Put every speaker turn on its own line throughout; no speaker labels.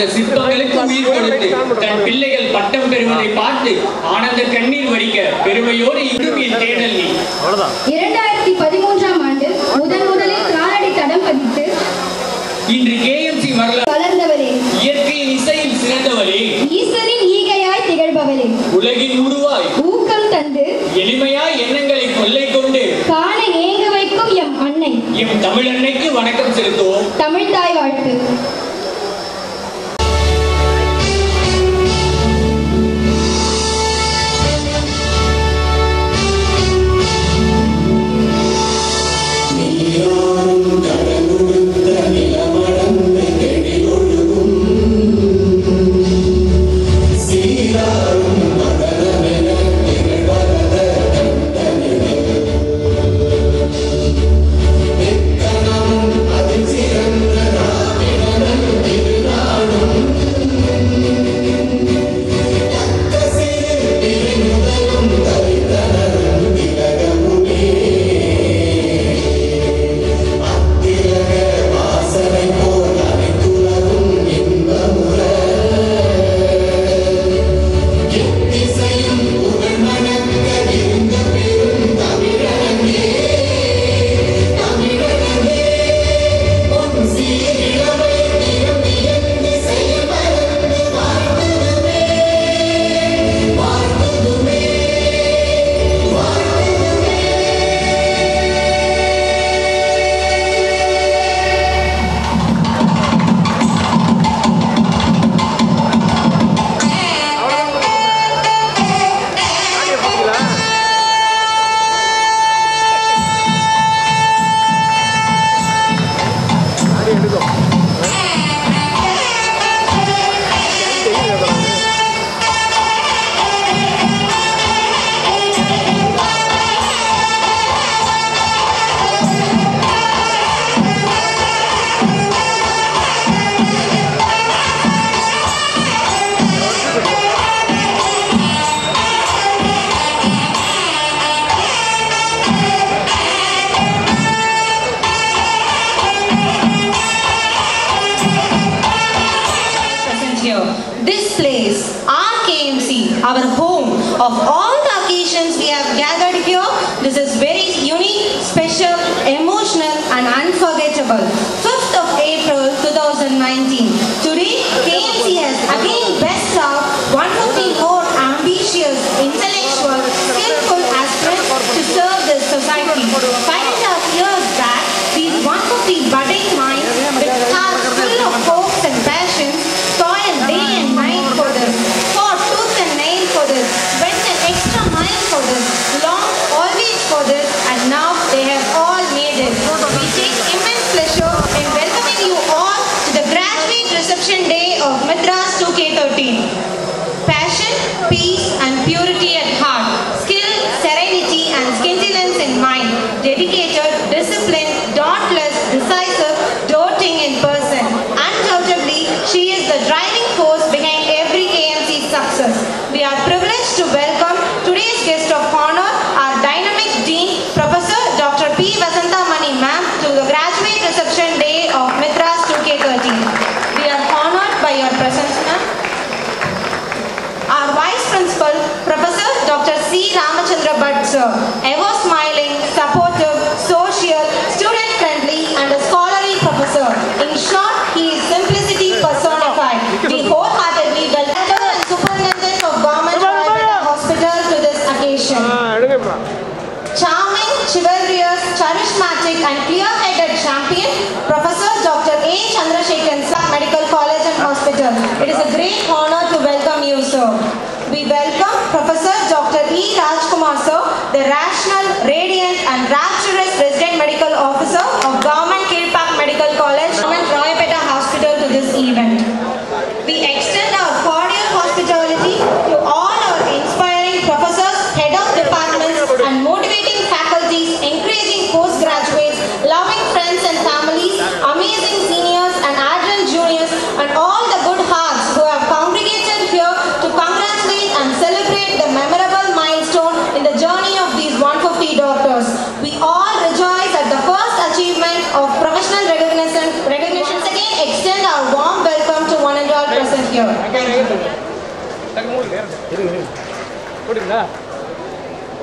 அந்த சிற்பங்களுக்கு உயிர் கொடுத்து தன் பிள்ளைகள் பட்டம் பெறுவதை பார்த்து ஆனந்த கண்ணீர் வடிக்க பெருமையோடு இன்னும் என் தேடல் நீ.
இரண்டாயிரத்தி பதிமூன்றாம் ஆண்டு முதன் முதலில் காலடி தடம் பதித்து
இன்று கேஎம்சி வரலாறு
வளர்ந்தவரே
இயற்கையின் இசையில் சிறந்தவரே
ஈசனின் ஈகையாய் திகழ்பவரே
உலகின் உருவாய்.
ஊக்கம் தந்து
எளிமையாய் எண்ணங்களை கொள்ளை கொண்டு
காண ஏங்க வைக்கும் எம் அன்னை.
எம் தமிழ் அன்னைக்கு வணக்கம் செலுத்துவோம்.
தமிழ் தாய் வாழ்த்து.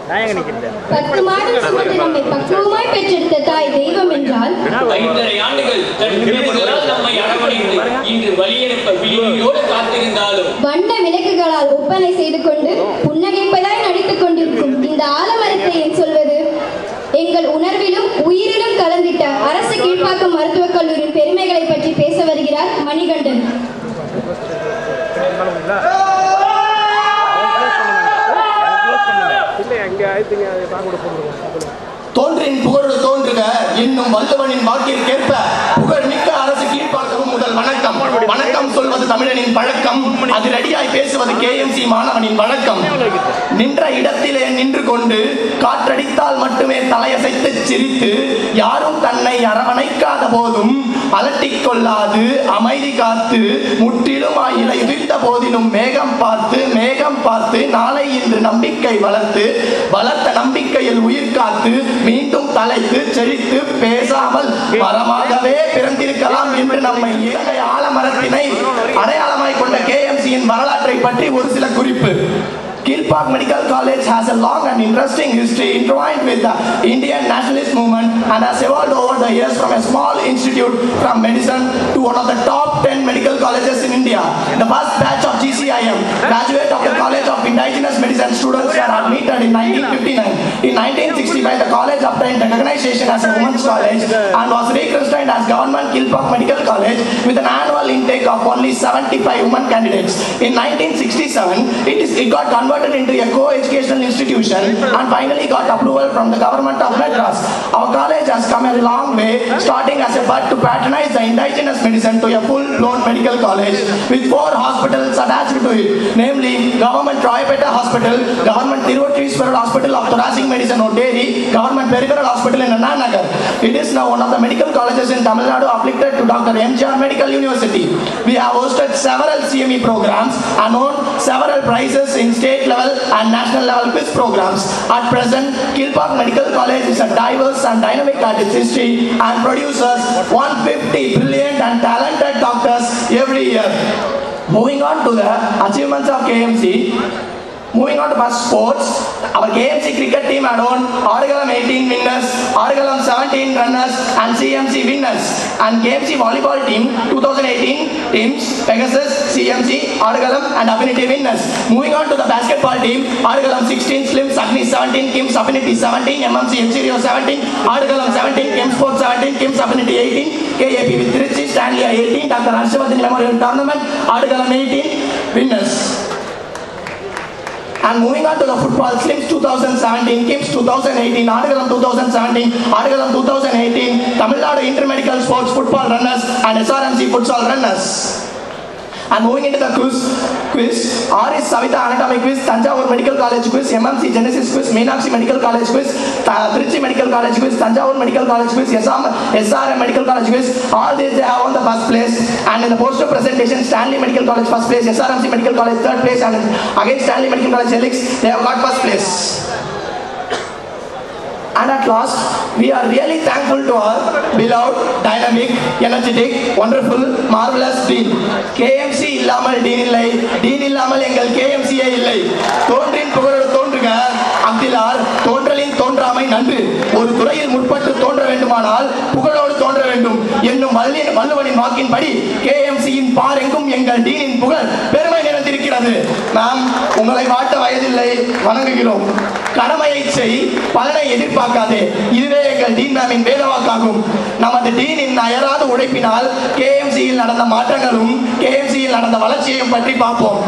நான் எங்க நிக்கிறேன்
பத்து மாதம் சுமந்து நம்மை பக்குவமாய் பெற்றெடுத்த தாய் தெய்வம் என்றால்?
ஐந்தரை ஆண்டுகள் தன் வீடுகளால் நம்மை அரவணைத்து இன்று வழியெடுப்ப விழியோடு காத்திருந்தாலும்.
வண்ண விளக்குகளால் ஒப்பனை செய்து கொண்டு புன்னகைப்பதாய் நடித்துக் கொண்டிருக்கும் இந்த ஆலமரத்தை என் சொல்வது? எங்கள் உணர்விலும் உயிரிலும் கலந்திட்ட அரசு கீழ்ப்பாக்கம் மருத்துவக் கல்லூரியின் பெருமைகளை பற்றி பேச வருகிறார் மணிகண்டன்
இல்லை அங்கே ஆயிடுங்க அதை பார்க்க கூட போட்டுருக்கோம்
தோன்றின் புகழ் தோன்றுக. இன்னும் வல்லவனின் வாக்கிற்கேற்ப புகழ் மிக்க அரசு கீழ்பார்க்கவும் முதல் வணக்கம். வணக்கம் சொல்வது தமிழனின் பழக்கம். அது ரெடியாய் பேசுவது கேஎம்சி மாணவனின் வழக்கம் நின்ற இடத்திலே நின்று கொண்டு காற்றடித்தால் மட்டுமே தலையசைத்து சிரித்து யாரும் தன்னை அரவணைக்காத போதும் அலட்டிக் கொள்ளாது அமைதி காத்து முற்றிலுமாய் இலை உதிர்த்த போதிலும் மேகம் பார்த்து மேகம் பார்த்து நாளை இன்று நம்பிக்கை வளர்த்து வளர்த்த நம்பிக்கையில் உயிர் காத்து மீண்டும் தலைத்து செழித்து பேசாமல் மரமாகவே பிறந்திருக்கலாம் என்று நம்மை இலங்கை ஆலமரத்தினை அடையாளமாய் கொண்ட கடைசியின் வரலாற்றை பற்றி ஒரு சில குறிப்பு. Kilpauk Medical College has a long and interesting history intertwined with the Indian nationalist movement and has evolved over the years from a small institute from medicine to one of the top medical colleges in India. The first batch of GCIM, graduate of the College of Indigenous Medicine students were admitted in 1959. In 1965, the college obtained recognition as a women's college and was rechristened as Government Kilpauk Medical College with an annual intake of only 75 women candidates. In 1967, it, is, it got converted into a co-educational institution and finally got approval from the government of Madras. Our college has come a long way, starting as a bud to patronize the indigenous medicine to a full-blown medical college with four hospitals attached to it, namely Government Royapettah Hospital, Government Tiruvotriswarar Hospital of Thoracic Medicine Otteri, Government Peripheral Hospital in Annanagar. It is now one of the medical colleges in Tamil Nadu affiliated to Dr. MGR Medical University. We have hosted several CME programs and won several prizes in state level and national level quiz programs. At present, Kilpauk Medical College is a diverse and dynamic at its history and produces 150 brilliant and talented doctors every year. Moving on to the achievements of KMC, Moving on to first sports, our KMC cricket team had won Argalam 18 winners, Argalam 17 runners and CMC winners. And KMC volleyball team 2018 teams Pegasus, CMC, Argalam and Affinity winners. Moving on to the basketball team, Argalam 16, Slim, Agni 17, Kim's Affinity 17, MMC Exerio 17, Argalam 17, Kim Sports 17, Kim's Affinity 18, KAP with Trichy, Stanley 18, Dr. Harshavardhan Memorial Tournament, Argalam 18 winners. And moving on to the football, Slims 2017, Kims 2018, Argalam 2017, Argalam 2018, Tamil Nadu Intermedical Sports Football Runners and SRMC Futsal Runners. And moving into the quiz, quiz, RS Savita Anatomy Quiz, Tanjavur Medical College Quiz, MMC Genesis Quiz, Meenakshi Medical College Quiz, Trichy Medical College Quiz, Tanjavur Medical College Quiz, SRM, SRM Medical College Quiz, all these they have won the first place. And in the poster presentation, Stanley Medical College first place, SRMC Medical College third place, and again Stanley Medical College Helix, they have got first place. And at last, we are really thankful to our beloved, dynamic, energetic, wonderful, marvelous Dean. KMC இல்லாமல் dean இல்லை. Dean இல்லாமல் எங்கள் கேஎம்சியே இல்லை. தோன்றின் புகழோடு தோன்றுக. அப்திலார் தோன்றலின் தோன்றாமை நன்று. ஒரு துறையில் முற்பட்டு தோன்ற வேண்டுமானால் புகழோடு தோன்ற வேண்டும். என்னும் வல்லின் வள்ளுவனின் வாக்கின்படி கேஎம்சியின் பாரெங்கும் எங்கள் டீனின் புகழ் பெருமை இருக்கிறது. நாம் உங்களை வாட்ட வயதில்லை வணங்குகிறோம். கடமையை செய் பலனை எதிர்பார்க்காதே. இதுவே எங்கள் டீன் மேமின் வேதவாக்காகும் நமது டீனின் அயராத உழைப்பினால் கேஎம்சியில் நடந்த மாற்றங்களும் கேஎம்சியில் நடந்த வளர்ச்சியையும் பற்றி பார்ப்போம்.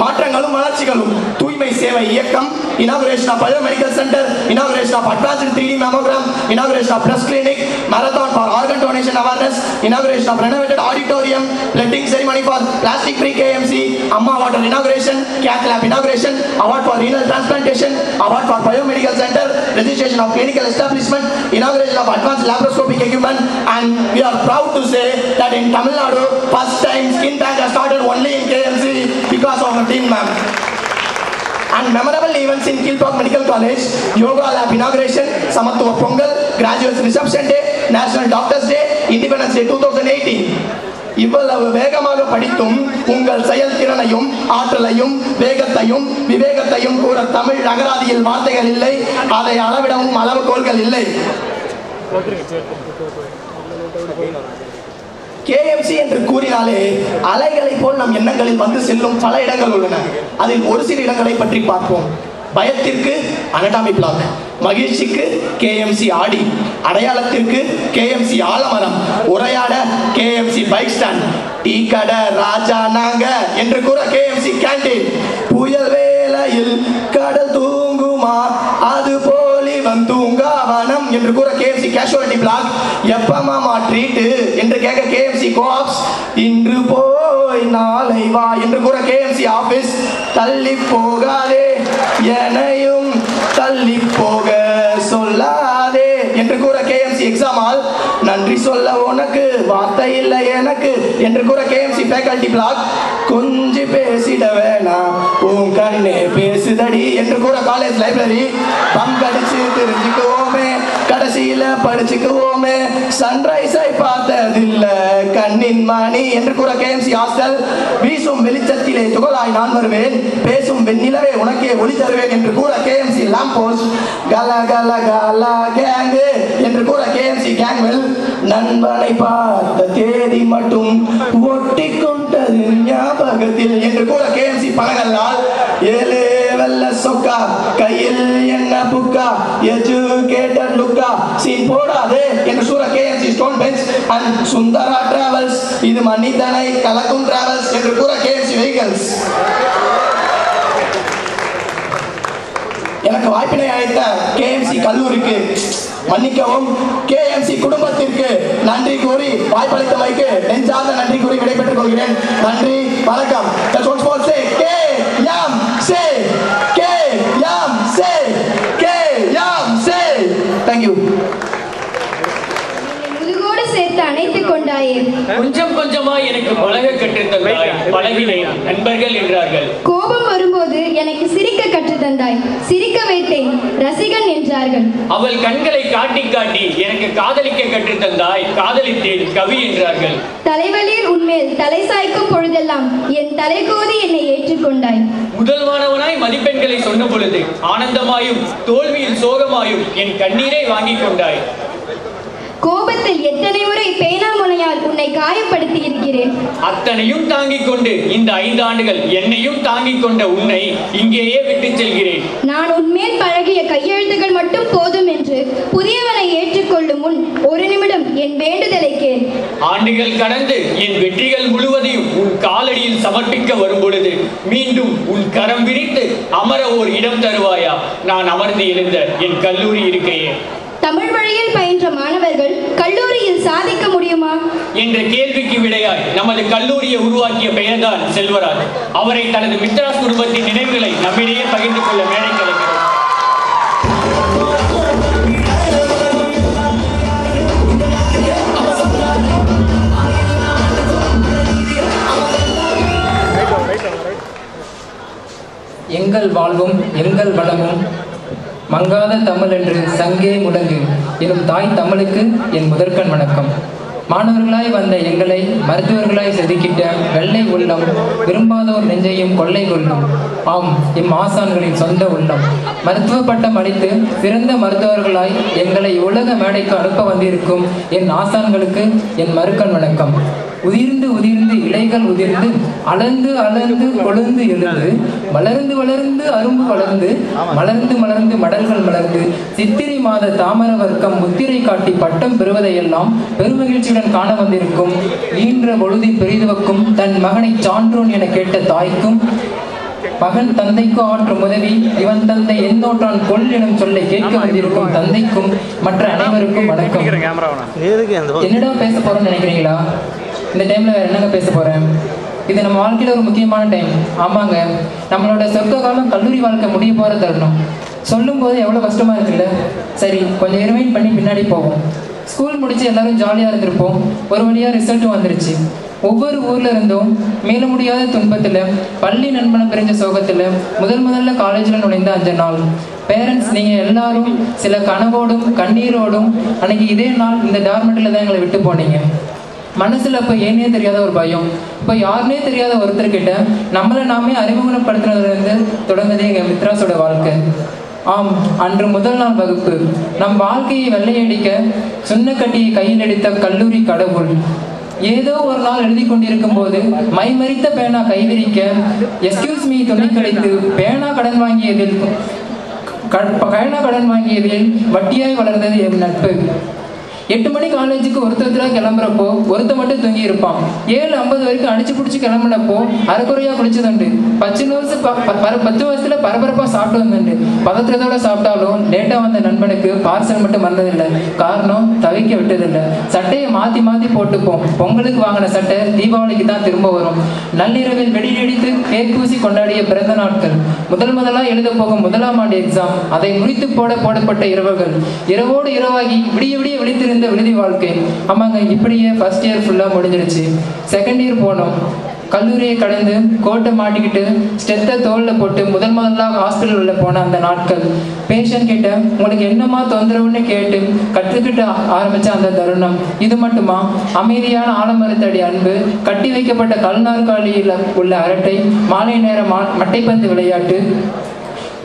மாற்றங்களும் வளர்ச்சிகளும் தூய்மை சேவை இயக்கம் inauguration of biomedical center inauguration of advanced 3D mammogram inauguration of breast clinic marathon for organ donation awareness inauguration of renovated auditorium letting ceremony for plastic free KMC amma water inauguration cath lab inauguration award for renal transplantation award for biomedical center registration of clinical establishment inauguration of advanced laparoscopic equipment and we are proud to say that in Tamil Nadu first time skin tank has started only in KMC Because of our team ma'am and memorable events in Kilpack Medical College, Yoga Lab inauguration, Samattuva Pongal, Graduates Reception Day, National Doctors Day, Independence Day 2018. இவ்வளவு வேகமாக படித்தும் உங்கள் செயல்திறனையும் ஆற்றலையும் வேகத்தையும் விவேகத்தையும் கூற தமிழ் அகராதியில் வார்த்தைகள் இல்லை அதை அளவிடவும் அளவுகோல்கள் இல்லை கேஎம்சி என்று கூறினாலே அலைகளை போல் நம் எண்ணங்களில் வந்து செல்லும் பல இடங்கள் உள்ளன. அதில் ஒரு சில இடங்களை பற்றி பார்ப்போம். பயத்திற்கு அனடாமி பிளாக் மகிழ்ச்சிக்கு கேஎம்சி ஆடி அடையாளத்திற்கு கேஎம்சி ஆலமரம் உரையாட கேஎம்சி பைக் ஸ்டாண்ட் டீ கடை ராஜா நாங்க என்று கூற கேஎம்சி கேண்டீன் புயல் வேளையில் கடல் தூங்குமா? அது போலி வந்தூங்காவனம் என்று கூற கேஷுவாலிட்டி பிளாக் எப்பமாமா ட்ரீட்டு என்று கேட்க கேஎம்சி கோஆப்ஸ் இன்று போய் நாளை வா என்று கூற கேஎம்சி ஆபீஸ் தள்ளி போகாதே எனையும் தள்ளி போக சொல்லாதே என்று கூற கேஎம்சி எக்ஸாம் ஆல் நன்றி சொல்ல உனக்கு வார்த்தை இல்லை எனக்கு என்று கூற கேஎம்சி ஃபேக்கல்டி பிளாக் கொஞ்சி பேசிட வேணாம் உன் கண்ணே பேசுதடி என்று கூற காலேஜ் லைப்ரரி பங்கடிச்சு தெரிஞ்சுக்குவோமே கடைசியில படிச்சுக்குவோமே. சன்ரைஸை பார்த்ததில்ல. கண்ணின் மணி என்று கூற கேஎம்சி ஹாஸ்டல் வீசும் வெளிச்சத்திலே துகளாய் நான் வருவேன். பேசும் வெண்ணிலவே உனக்கே ஒளி தருவேன் என்று கூற கேஎம்சி லாம்போஸ் கல கல கலா கேங்கு என்று கூற கேஎம்சி கேங்வெல் நண்பனை பார்த்த தேதி மட்டும் ஒட்டி கொண்டது ஞாபகத்தில் என்று கூற கேஎம்சி பழகல்லால் ஏழு வெள்ள சொக்கா கையில் என்ன புக்கா எஜுகேட்டட் லுக்கா சீன் போடாதே. என்று சூற KMC stone bench and Sundara Travels இது மணிதனை கலக்கும் டிராவல்ஸ் என்று கூற கேஎம்சி வெஹிக்கல்ஸ் எனக்கு வாய்ப்பினை அளித்த கேஎம்சி கல்லூரிக்கு மன்னிக்கவும். கேஎம்சி குடும்பத்திற்கு நன்றி கூறி வாய்ப்பளித்தமைக்கு நெஞ்சார்ந்த நன்றி கூறி விடைபெற்றுக் கொள்கிறேன். நன்றி வணக்கம்.
அணைத்துக் கொண்டாயே.
கொஞ்சம் கொஞ்சமா எனக்கு பழக கற்றுத்தந்தாய் பழகினேன். நண்பர்கள் என்றார்கள்.
கோபம் வரும்போது எனக்கு சிரிக்க கற்றுத்தந்தாய் சிரிக்க வைத்தேன். ரசிகன் என்றார்கள்.
அவள் கண்களை காட்டி காட்டி எனக்கு காதலிக்க கற்றுத்தந்தாய் காதலித்தேன் கவி என்றார்கள்.
தலைவலியில் உன்மேல் தலை சாய்க்கும் பொழுதெல்லாம் என் தலைகோதி என்னை ஏற்றுக்கொண்டாய்.
முதல் மாணவனாய் மதிப்பெண்களை சொன்ன பொழுது ஆனந்தமாயும் தோல்வியில் சோகமாயும் என் கண்ணீரை வாங்கிக் கொண்டாய்.
கோபத்தில் எத்தனை முறை பேனா முனையால் உன்னை காயப்படுத்தி இருக்கிறேன்?
அத்தனையும் தாங்கிக் கொண்டு இந்த ஐந்து ஆண்டுகள் என்னையும் தாங்கிக் கொண்ட உன்னை இங்கேயே விட்டுச் செல்கிறேன்.
நான் உன்மேல் பழகிய கையெழுத்துகள் மட்டும் போதும் என்று புதியவனை ஏற்றுக்கொள்ளும் முன் ஒரு நிமிடம் என் வேண்டுதலை கேள்.
ஆண்டுகள் கடந்து என் வெற்றிகள் முழுவதையும் உன் காலடியில் சமர்ப்பிக்க வரும் பொழுது மீண்டும் உன் கரம் விரித்து அமர ஓர் இடம் தருவாயா? நான் அமர்ந்து எழுந்த என் கல்லூரி இருக்கையே.
தமிழ் வழியில் மாணவர்கள் கல்லூரியில் சாதிக்க முடியுமா?
என்ற கேள்விக்கு விடையாய் நமது கல்லூரியை உருவாக்கிய பெயர்தான் செல்வராஜ். அவரை தனது மித்ராஸ் குடும்பத்தின் நினைவுகளை நம்மிடையே பகிர்ந்து கொள்ள மேடை கிடைக்கிறது
எங்கள் வாழ்வும் எங்கள் வளமும் மங்காத தமிழ் என்று சங்கே முடங்கு. எனும் தாய் தமிழுக்கு என் முதற்கண் வணக்கம். மாணவர்களாய் வந்த எங்களை மருத்துவர்களாய் செதுக்கிட்ட வெள்ளை உள்ளம் விரும்பாதோர் நெஞ்சையும் கொள்ளை கொள்ளும். ஆம் இம் ஆசான்களின் சொந்த உள்ளம். மருத்துவ பட்டம் அளித்து சிறந்த மருத்துவர்களாய் எங்களை உலக மேடைக்கு அனுப்ப வந்திருக்கும் என் ஆசான்களுக்கு என் மறுக்கண் வணக்கம். உதிர்ந்து உதிர்ந்து இலைகள் உதிர்ந்து அளந்து அளந்து கொழுந்து எழுந்து வளர்ந்து வளர்ந்து அரும்பு வளர்ந்து மலர்ந்து மலர்ந்து மடல்கள் மலர்ந்து சித்திரை மாத தாமர வர்க்கம் முத்திரை காட்டி பட்டம் பெறுவதையெல்லாம் பெருமகிழ்ச்சியுடன் காண வந்திருக்கும். ஈன்ற பொழுதி பெரிதுவக்கும் தன் மகனை சான்றோன் என கேட்ட தாய்க்கும் மகன் தந்தைக்கு ஆற்றும் உதவி இவன் தந்தை எந்தோற்றான் கொள் எனும் சொல்லை கேட்க வந்திருக்கும் தந்தைக்கும் மற்ற அனைவருக்கும் வணக்கம். என்னடா பேச போறோம்னு நினைக்கிறீங்களா? இந்த டைம்ல வேற என்னங்க பேச போறேன்? இது நம்ம வாழ்க்கையில ஒரு முக்கியமான டைம் ஆமாங்க. நம்மளோட சொர்க்க காலம் கல்லூரி வாழ்க்கை முடிய போற தருணம். சொல்லும் போது எவ்வளவு கஷ்டமா இருக்குல்ல? சரி கொஞ்சம் ரிமைண்ட் பண்ணி பின்னாடி போவோம். ஸ்கூல் முடிச்சு எல்லாரும் ஜாலியா இருந்திருப்போம். ஒரு வழியா ரிசல்ட்டும் வந்துருச்சு. ஒவ்வொரு ஊர்ல இருந்தும் மேல முடியாத துன்பத்துல பள்ளி நண்பனை பிரிஞ்ச சோகத்துல முதல் முதல்ல காலேஜ்ல நுழைந்த அஞ்சு நாள். பேரண்ட்ஸ் நீங்க எல்லாரும் சில கனவோடும் கண்ணீரோடும் அன்னைக்கு இதே நாள் இந்த டார்மெண்ட்ல தான் எங்களை விட்டு போனீங்க. மனசில் அப்போ ஏனே தெரியாத ஒரு பயம். இப்போ யாருனே தெரியாத ஒருத்தர்கிட்ட நம்மளை நாமே அறிமுகப்படுத்துறதுல இருந்து எங்கள் மித்ராஸோட வாழ்க்கை. ஆம் அன்று முதல் நாள் வகுப்பு. நம் வாழ்க்கையை வெள்ளையடிக்க சுண்ணக்கட்டியை கையில் எடுத்த கல்லூரி கடவுள். ஏதோ ஒரு நாள் எழுதி கொண்டிருக்கும் போது மைமறித்த பேனா கைவிரிக்க எஸ்கியூஸ் மீ துணை கழித்து பேனா கடன் வாங்கியதில் கடன் பேனா கடன் வாங்கியதில் வட்டியாய் வளர்ந்தது என் நட்பு. எட்டு மணி காலேஜுக்கு ஒருத்தர் கிளம்புறப்போ ஒருத்த மட்டும் தூங்கி இருப்பான். ஏழு ஐம்பது வரைக்கும் அடிச்சு பிடிச்சி கிளம்புனப்போ அரைக்குறையா குளிச்சதுண்டு. பத்து வருஷம் பத்து பர- பத்து வருஷத்துல பரபரப்பா சாப்பிட்டு வந்துண்டு பதத்திரத்தோட சாப்பிட்டாலும் லேட்டா வந்த நண்பனுக்கு பார்சல் மட்டும் வந்ததில்லை. காரணம் தவிக்க விட்டதில்லை. சட்டையை மாத்தி மாத்தி போட்டுப்போம். பொங்கலுக்கு வாங்கின சட்டை தீபாவளிக்கு தான் திரும்ப வரும். நள்ளிரவில் வெடி வெடித்து கேக் பூசி கொண்டாடிய பிறந்த நாட்கள். முதல் முதலா எழுத போகும் முதலாம் ஆண்டு எக்ஸாம் அதை முடித்து போட போடப்பட்ட இரவுகள். இரவோடு இரவாகி விடிய விடிய இருந்த விடுதி வாழ்க்கை. ஆமாங்க இப்படியே ஃபர்ஸ்ட் இயர் ஃபுல்லா முடிஞ்சிருச்சு. செகண்ட் இயர் போனோம். கல்லூரியை கடந்து கோட்டை மாட்டிக்கிட்டு ஸ்டெத்தை தோல்ல போட்டு முதல் முதலாக ஹாஸ்பிட்டல் உள்ள போன அந்த நாட்கள். பேஷண்ட் கிட்ட உங்களுக்கு என்னமா தொந்தரவுன்னு கேட்டு கற்றுக்கிட்டு ஆரம்பிச்ச அந்த தருணம். இது மட்டுமா? அமைதியான ஆலமரத்தடி அன்பு கட்டி வைக்கப்பட்ட கல் நாற்காலியில் உள்ள அரட்டை மாலை நேர மா- மட்டைப்பந்து விளையாட்டு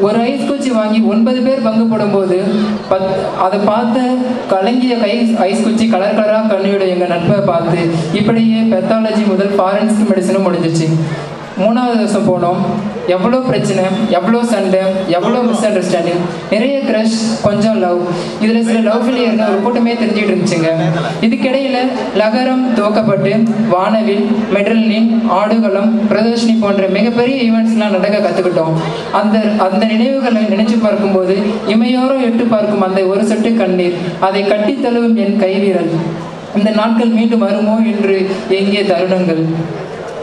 ஒரு ஐஸ் குச்சி வாங்கி ஒன்பது பேர் பங்கு போடும்போது பத் அதை பார்த்து கலங்கிய கை ஐஸ் குச்சி கலர் கலராக கண்ணியோட எங்கள் நட்பை பார்த்து இப்படியே பெத்தாலஜி முதல் ஃபாரன்ஸ்க்கு மெடிசனும் முடிஞ்சிச்சு. மூணாவது வருஷம் போனோம். எவ்வளோ பிரச்சனை? எவ்வளோ சண்டை? எவ்வளோ மிஸ் அண்டர்ஸ்டாண்டிங் நிறைய க்ரஷ் கொஞ்சம் லவ் இதில் சில லவ் ஃபெயிலியர்னு ஒரு கூட்டமே தெரிஞ்சுட்டு இருந்துச்சுங்க. இதுக்கிடையில் லகரம் துவக்கப்பட்டு வானவில் மெட்ரலின் ஆடுகளம் பிரதர்ஷினி போன்ற மிகப்பெரிய ஈவெண்ட்ஸ்லாம் நடக்க கற்றுக்கிட்டோம் அந்த அந்த நினைவுகளை நினைச்சு பார்க்கும்போது இமையோரம் எட்டு பார்க்கும் அந்த ஒரு சொட்டு கண்ணீர் அதை கட்டி தழுவும் என் கைவிரல். இந்த நாட்கள் மீண்டும் வருமோ என்று ஏங்கிய தருணங்கள்?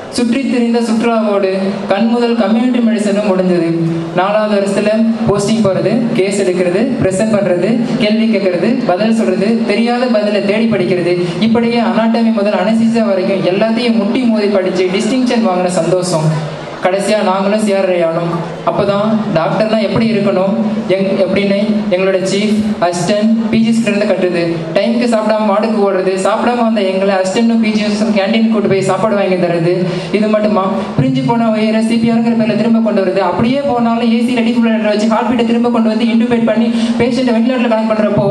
சுற்றி திரிந்த சுற்றுலாவோடு கண் முதல் கம்யூனிட்டி மெடிசனும் முடிஞ்சது. நாலாவது வருஷத்துல போஸ்டிங் போறது கேஸ் எடுக்கிறது ப்ரெசென்ட் பண்றது கேள்வி கேட்கறது பதில் சொல்றது தெரியாத பதிலை தேடி படிக்கிறது. இப்படியே அனாட்டமி முதல் அனசிசா வரைக்கும் எல்லாத்தையும் முட்டி மோதி படிச்சு டிஸ்டிங்ஷன் வாங்கின சந்தோஷம். கடைசியா நாங்களும் சிஆர்ஐ ஆனோம் அப்பதான் டாக்டர்னா எப்படி இருக்கணும்? எங் எப்படின்னு எங்களோட சீஃப் அசிஸ்டன்ட் பிஜிஸ் இருந்து கட்டுது. டைமுக்கு சாப்பிடாம வார்டுக்கு ஓடுறது சாப்பிடாம வந்த எங்களை அசிஸ்டன்ட்டும் பிஜிஎஸும் கேண்டீன் கூட்டு போய் சாப்பாடு வாங்கி தருது இது மட்டுமா? பிரிஞ்சு போன உயிரை சிபிஆருங்கிற பேர்ல திரும்ப கொண்டு வருது. அப்படியே போனாலும் ஏசி ரெடிஃபுல்லர் வச்சு ஹார்ட் பீட்டை திரும்ப கொண்டு வந்து இன்டுபேட் பண்ணி பேஷண்ட்டை வெண்டிலேட்டர் கனெக்ட் பண்றப்போ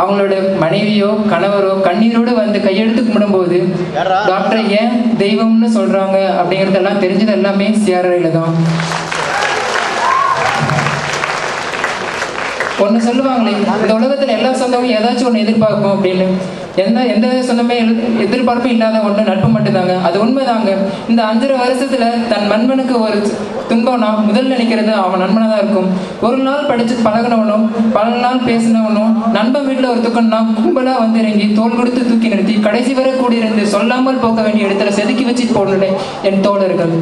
அவங்களோட மனைவியோ கணவரோ கண்ணீரோடு வந்து கையெடுத்து கும்பிடும்போது டாக்டர் ஏன் தெய்வம்னு சொல்றாங்க அப்படிங்கறதெல்லாம் தெரிஞ்சது எல்லாமே சிஆர்ஐல தான். ஒன்று சொல்லுவாங்களே இந்த உலகத்தில் எல்லா சொந்தமும் ஏதாச்சும் ஒன்று எதிர்பார்க்கும் அப்படின்னு. எந்த எந்த சொந்தமே எதிர்பார்ப்பும் இல்லாத ஒன்று நட்பு மட்டும்தாங்க. அது உண்மைதாங்க. இந்த அஞ்சரை வருஷத்துல தன் நண்பனுக்கு ஒரு துன்பம்னா முதல் நினைக்கிறது அவன் நண்பனாக தான் இருக்கும். ஒரு நாள் படிச்சு பழகினவனும் பல நாள் பேசினவனும் நண்பன் வீட்டில் ஒரு துக்கம்னா கும்பலாக வந்து இறங்கி தோல் கொடுத்து தூக்கி நிறுத்தி கடைசி வரை கூடியிருந்து சொல்லாமல் போக வேண்டிய இடத்துல செதுக்கி வச்சு போடுறேன் என் தோழர்கள்.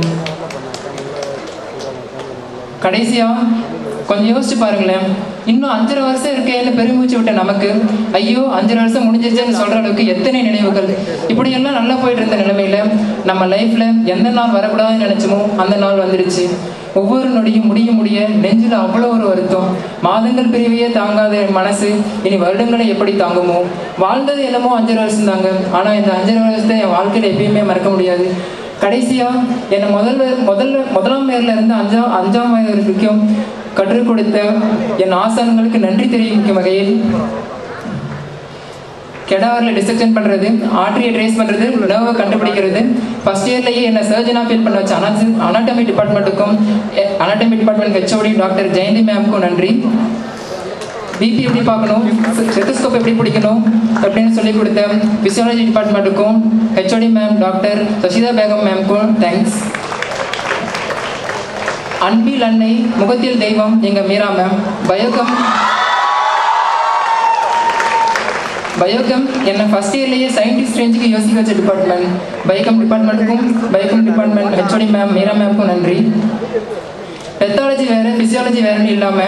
கடைசியா கொஞ்சம் யோசிச்சு பாருங்களேன். இன்னும் அஞ்சரை வருஷம் இருக்கேன்னு பெருமூச்சு விட்ட நமக்கு ஐயோ அஞ்சரை வருஷம் முடிஞ்சிருச்சுன்னு சொல்ற அளவுக்கு எத்தனை நினைவுகள்? இப்படியெல்லாம் நல்லா போயிட்டு இருந்த நிலைமையில நம்ம லைஃப்ல எந்த நாள் வரக்கூடாதுன்னு நினைச்சோமோ அந்த நாள் வந்துருச்சு. ஒவ்வொரு நொடியும் முடிய முடிய நெஞ்சில் அவ்வளோ ஒரு வருத்தம். மாதங்கள் பிரிவையே தாங்காத என் மனசு இனி வருடங்களை எப்படி தாங்குமோ? வாழ்ந்தது என்னமோ அஞ்சரை வருஷம் தாங்க ஆனால் இந்த அஞ்சரை வருஷத்தை என் வாழ்க்கையில எப்பயுமே மறக்க முடியாது. கடைசியா என்னை முதல்ல முதல்ல முதலாம் வயதுல இருந்து அஞ்சாம் அஞ்சாம் வயது வரைக்கும் கற்றுக் கொடுத்த என் ஆசான்களுக்கு நன்றி தெரிவிக்கும் வகையில் கெடாவரில் டிசெக்ஷன் பண்ணுறது ஆர்டரியை ட்ரேஸ் பண்ணுறது உணவை கண்டுபிடிக்கிறது. ஃபஸ்ட் இயர்லேயே என்னை சர்ஜனாக ஃபீல் பண்ண வச்ச அனாசி anatomy டிபார்ட்மெண்ட்டுக்கும் anatomy department HOD doctor Jayanthi மேம்க்கும் நன்றி. பிபி எப்படி பார்க்கணும்? ஸ்டெத்தஸ்கோப் எப்படி பிடிக்கணும்? அப்படின்னு சொல்லி கொடுத்த physiology டிபார்ட்மெண்ட்டுக்கும் HOD ma'am doctor Sasitha Begum மேம்க்கும் thanks அன்பில் அன்னை முகத்தில் தெய்வம் எங்க மீரா மேம் பயோகம். பயோகம் என்ன ஃபர்ஸ்ட் இயர்லேயே சயின்டிஸ்ட் ரேஞ்சுக்கு யோசிக்க வச்ச department biochem டிபார்ட்மெண்ட்டுக்கும் biochem department HOD ma'am Meera மேம்க்கும் நன்றி. பெத்தாலஜி வேற பிசியாலஜி வேறன்னு இல்லாம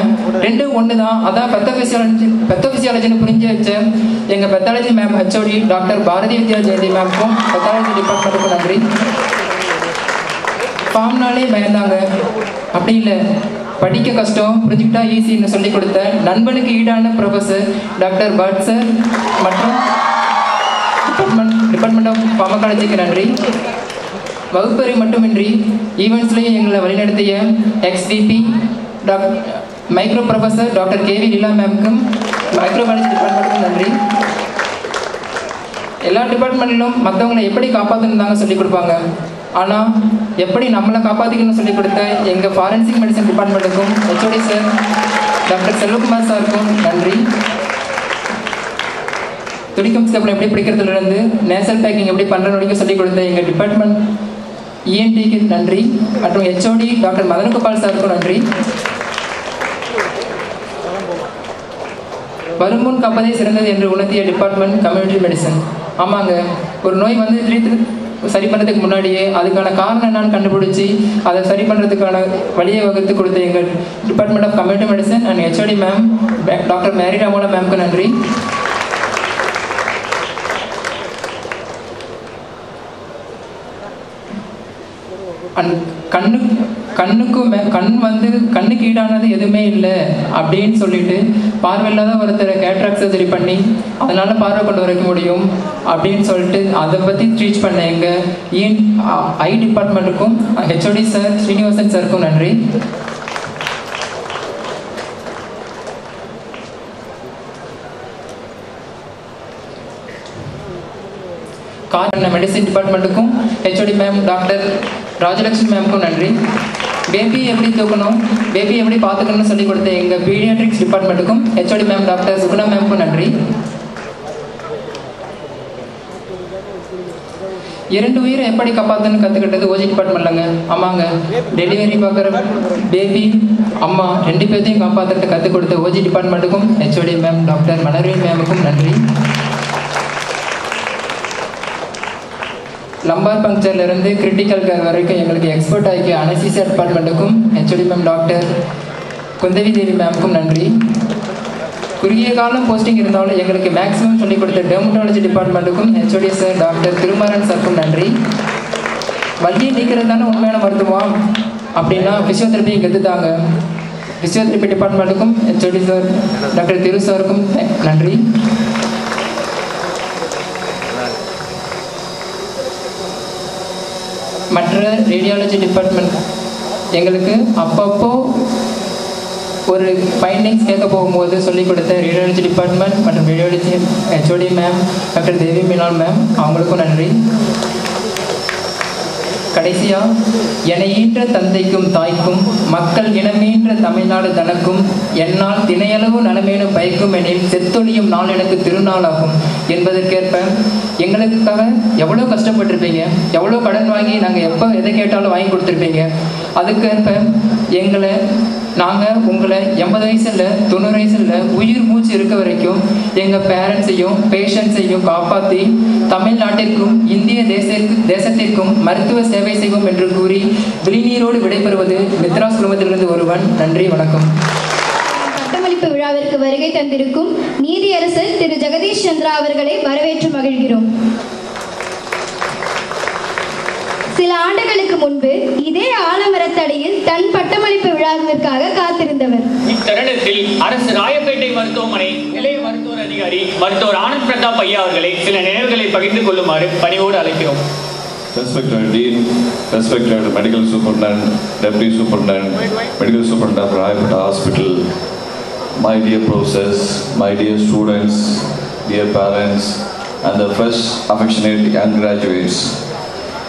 ரெண்டும் ஒன்று தான் அதான் பெத்த பிசியாலஜி பெத்த பிசியாலஜின்னு புரிஞ்சு வச்ச எங்க pathology ma'am HOD doctor Bharathi Vidya Jayanthi மேம்க்கும் pathology டிபார்ட்மெண்ட்டுக்கும் நன்றி ஃபார்ம்னாலே பயந்தாங்க. அப்படி இல்லை. படிக்க கஷ்டம் புரிஞ்சுக்கிட்டா ஈஸின்னு சொல்லி கொடுத்த நண்பனுக்கு ஈடான ப்ரொஃபஸர் டாக்டர் பட் சார் மற்றும் டிபார்ட்மெண்ட் டிபார்ட்மெண்ட் ஆஃப் ஃபார்மகாலஜிக்கு நன்றி. வகுப்பறை மட்டுமின்றி ஈவெண்ட்ஸ்லையும் எங்களை வழிநடத்திய எக்ஸ்டிபி talk micro professor doctor K V Leela மேம்க்கும் microbiology டிபார்ட்மெண்ட்டுக்கும் நன்றி. எல்லா டிபார்ட்மெண்ட்டிலும் மற்றவங்களை எப்படி காப்பாற்றணுந்தாங்க சொல்லிக் கொடுப்பாங்க. ஆனால் எப்படி நம்மளை காப்பாற்றிக்கணும்னு சொல்லிக் கொடுத்த எங்கள் ஃபாரன்சிக் மெடிசன் டிபார்ட்மெண்ட்டுக்கும் ஹெச்ஓடி சார் டாக்டர் செல்வகுமார் சாருக்கும் நன்றி. துடிக்கும் ஸ்டெப்பில் எப்படி பிடிக்கிறதுலேருந்து நேசல் பேக்கிங் எப்படி பண்ணுறது வரைக்கும் சொல்லிக் கொடுத்த எங்கள் டிபார்ட்மெண்ட் இஎன்டிக்கு நன்றி. மற்றும் ஹெச்ஓடி டாக்டர் மதனகோபால் சாருக்கும் நன்றி. வருமுன் கப்பதே சிறந்தது என்று உணர்த்திய டிபார்ட்மெண்ட் கம்யூனிட்டி மெடிசன் ஆமாங்க ஒரு நோய் வந்து திடீர்னு சரி பண்ணுறதுக்கு முன்னாடியே அதுக்கான காரணம் என்னன்னு கண்டுபிடிச்சி அதை சரி பண்ணுறதுக்கான வழியை வகுத்து கொடுத்த எங்கள் department of community medicine and HOD ma'am doctor Mary Ramola மேம்க்கு நன்றி. அண்ட் கண்ணு கண்ணுக்கு மே கண் வந்து கண்ணுக்கு ஈடானது எதுவுமே இல்லை அப்படின்னு சொல்லிட்டு பார்வை இல்லாத ஒருத்தரை கேட்ராக் சர்ஜரி பண்ணி அதனால பார்வை கொண்டு வரைக்க முடியும் அப்படின்னு சொல்லிட்டு அதை பற்றி ட்ரீச் பண்ண எங்கள் இஎன் ஐ டிபார்ட்மெண்ட்டுக்கும் ஹெச்ஓடி சார் ஸ்ரீனிவாசன் சாருக்கும் நன்றி. கார் மெடிசின் டிபார்ட்மெண்ட்டுக்கும் ஹெச்ஓடி மேம் டாக்டர் ராஜலட்சுமி மேம்க்கும் நன்றி. பேபி எப்படி தூக்கணும்? பேபி எப்படி பார்த்துக்கணும்னு சொல்லி கொடுத்த எங்கள் பீடியாட்ரிக்ஸ் டிபார்ட்மெண்ட்டுக்கும் ஹெச்ஓடி மேம் டாக்டர் சுகுணா மேம்க்கும் நன்றி. இரண்டு உயிரை எப்படி காப்பாற்றணும்னு கற்றுக்கிட்டது ஓஜி டிபார்ட்மெண்ட்லங்க ஆமாங்க. டெலிவரி பார்க்குற பேபி அம்மா ரெண்டு பேர்த்தையும் காப்பாற்றுறது கற்றுக் கொடுத்த ஓஜி டிபார்ட்மெண்ட்டுக்கும் ஹெச்ஓடி மேம் டாக்டர் மலர்வி மேமுக்கும் நன்றி. லம்பார் பங்க்சர்ல இருந்து கிரிட்டிக்கல் கேர் வரைக்கும் எங்களுக்கு எக்ஸ்பர்ட் ஆகிய anaesthesia டிபார்ட்மெண்ட்டுக்கும் HOD ma'am doctor Kundavi Devi மேம்க்கும் நன்றி. குறுகிய காலம் போஸ்டிங் இருந்தாலும் எங்களுக்கு மேக்ஸிமம் சொல்லிக் கொடுத்த டெர்மட்டாலஜி டிபார்ட்மெண்ட்டுக்கும் ஹெச்ஓடி சார் டாக்டர் திருமாறன் சாருக்கும் நன்றி. வலியை நீக்கிறது தானே உண்மையான மருத்துவம்? அப்படின்னா ஃபிசியோதெரப்பி கற்றுத்தாங்க ஃபிசியோதெரப்பி டிபார்ட்மெண்ட்டுக்கும் ஹெச்ஓடி சார் டாக்டர் திரு சாருக்கும் நன்றி. மற்ற ரேடியாலஜி டிபார்ட்மெண்ட் எங்களுக்கு அப்பப்போ ஒரு ஃபைண்டிங்ஸ் கேட்க போகும்போது சொல்லிக் கொடுத்த ரேடியாலஜி டிபார்ட்மெண்ட் மற்றும் radiology HOD ma'am doctor Devi Meenal ma'am அவங்களுக்கும் நன்றி. கடைசியாக என ஈன்ற தந்தைக்கும் தாய்க்கும் மக்கள் இனமீன்ற தமிழ்நாடு தனக்கும் என்னால் தினையளவு நலமேனும் பயக்கும் எனில் செத்தொழியும் நாள் எனக்கு திருநாளாகும். என்பதற்கேற்ப எங்களுக்காக எவ்வளோ கஷ்டப்பட்டிருப்பீங்க? எவ்வளோ கடன் வாங்கி நாங்கள் எப்போ எதை கேட்டாலும் வாங்கி கொடுத்துருப்பீங்க? அதுக்கேற்ப எங்களை நாங்கள் உங்களை எண்பது வயசு இல்லை தொண்ணூறு வயசு இல்லை உயிர் மூச்சு இருக்க வரைக்கும் எங்கள் பேரண்ட்ஸையும் பேஷண்ட்ஸையும் காப்பாற்றி தமிழ்நாட்டிற்கும் இந்திய தேசத்திற்கு தேசத்திற்கும் மருத்துவ சேவை செய்வோம் என்று கூறி விழிநீரோடு விடைபெறுவது மித்ராஸ் குழுமத்திலிருந்து ஒருவன். நன்றி வணக்கம்.
பட்டமளிப்பு விழாவிற்கு வருகை தந்திருக்கும் நீதியரசர் திரு. ஜெகதீஷ் சந்திரா அவர்களை வரவேற்று மகிழ்கிறோம். சில ஆண்டுகளுக்கு முன்பு இதே ஆலமரத்தடியில் தன் பட்டமளிப்பு விழாவிற்காக காத்திருந்தவர்.
இத்தருணத்தில் அரசு ராயப்பேட்டை மருத்துவமனை நிலைய மருத்துவர் அதிகாரி மருத்துவர் ஆனந்த் பிரதாப் ஐயா அவர்களை சில நினைவுகளை பகிர்ந்து கொள்ளுமாறு பணிவோடு அழைக்கிறோம்.
Respected Dean, respected Medical Superintendent, Deputy Superintendent, Medical Superintendent of Hospital, my dear professors, my dear students, dear parents, and the fresh, affectionate young graduates.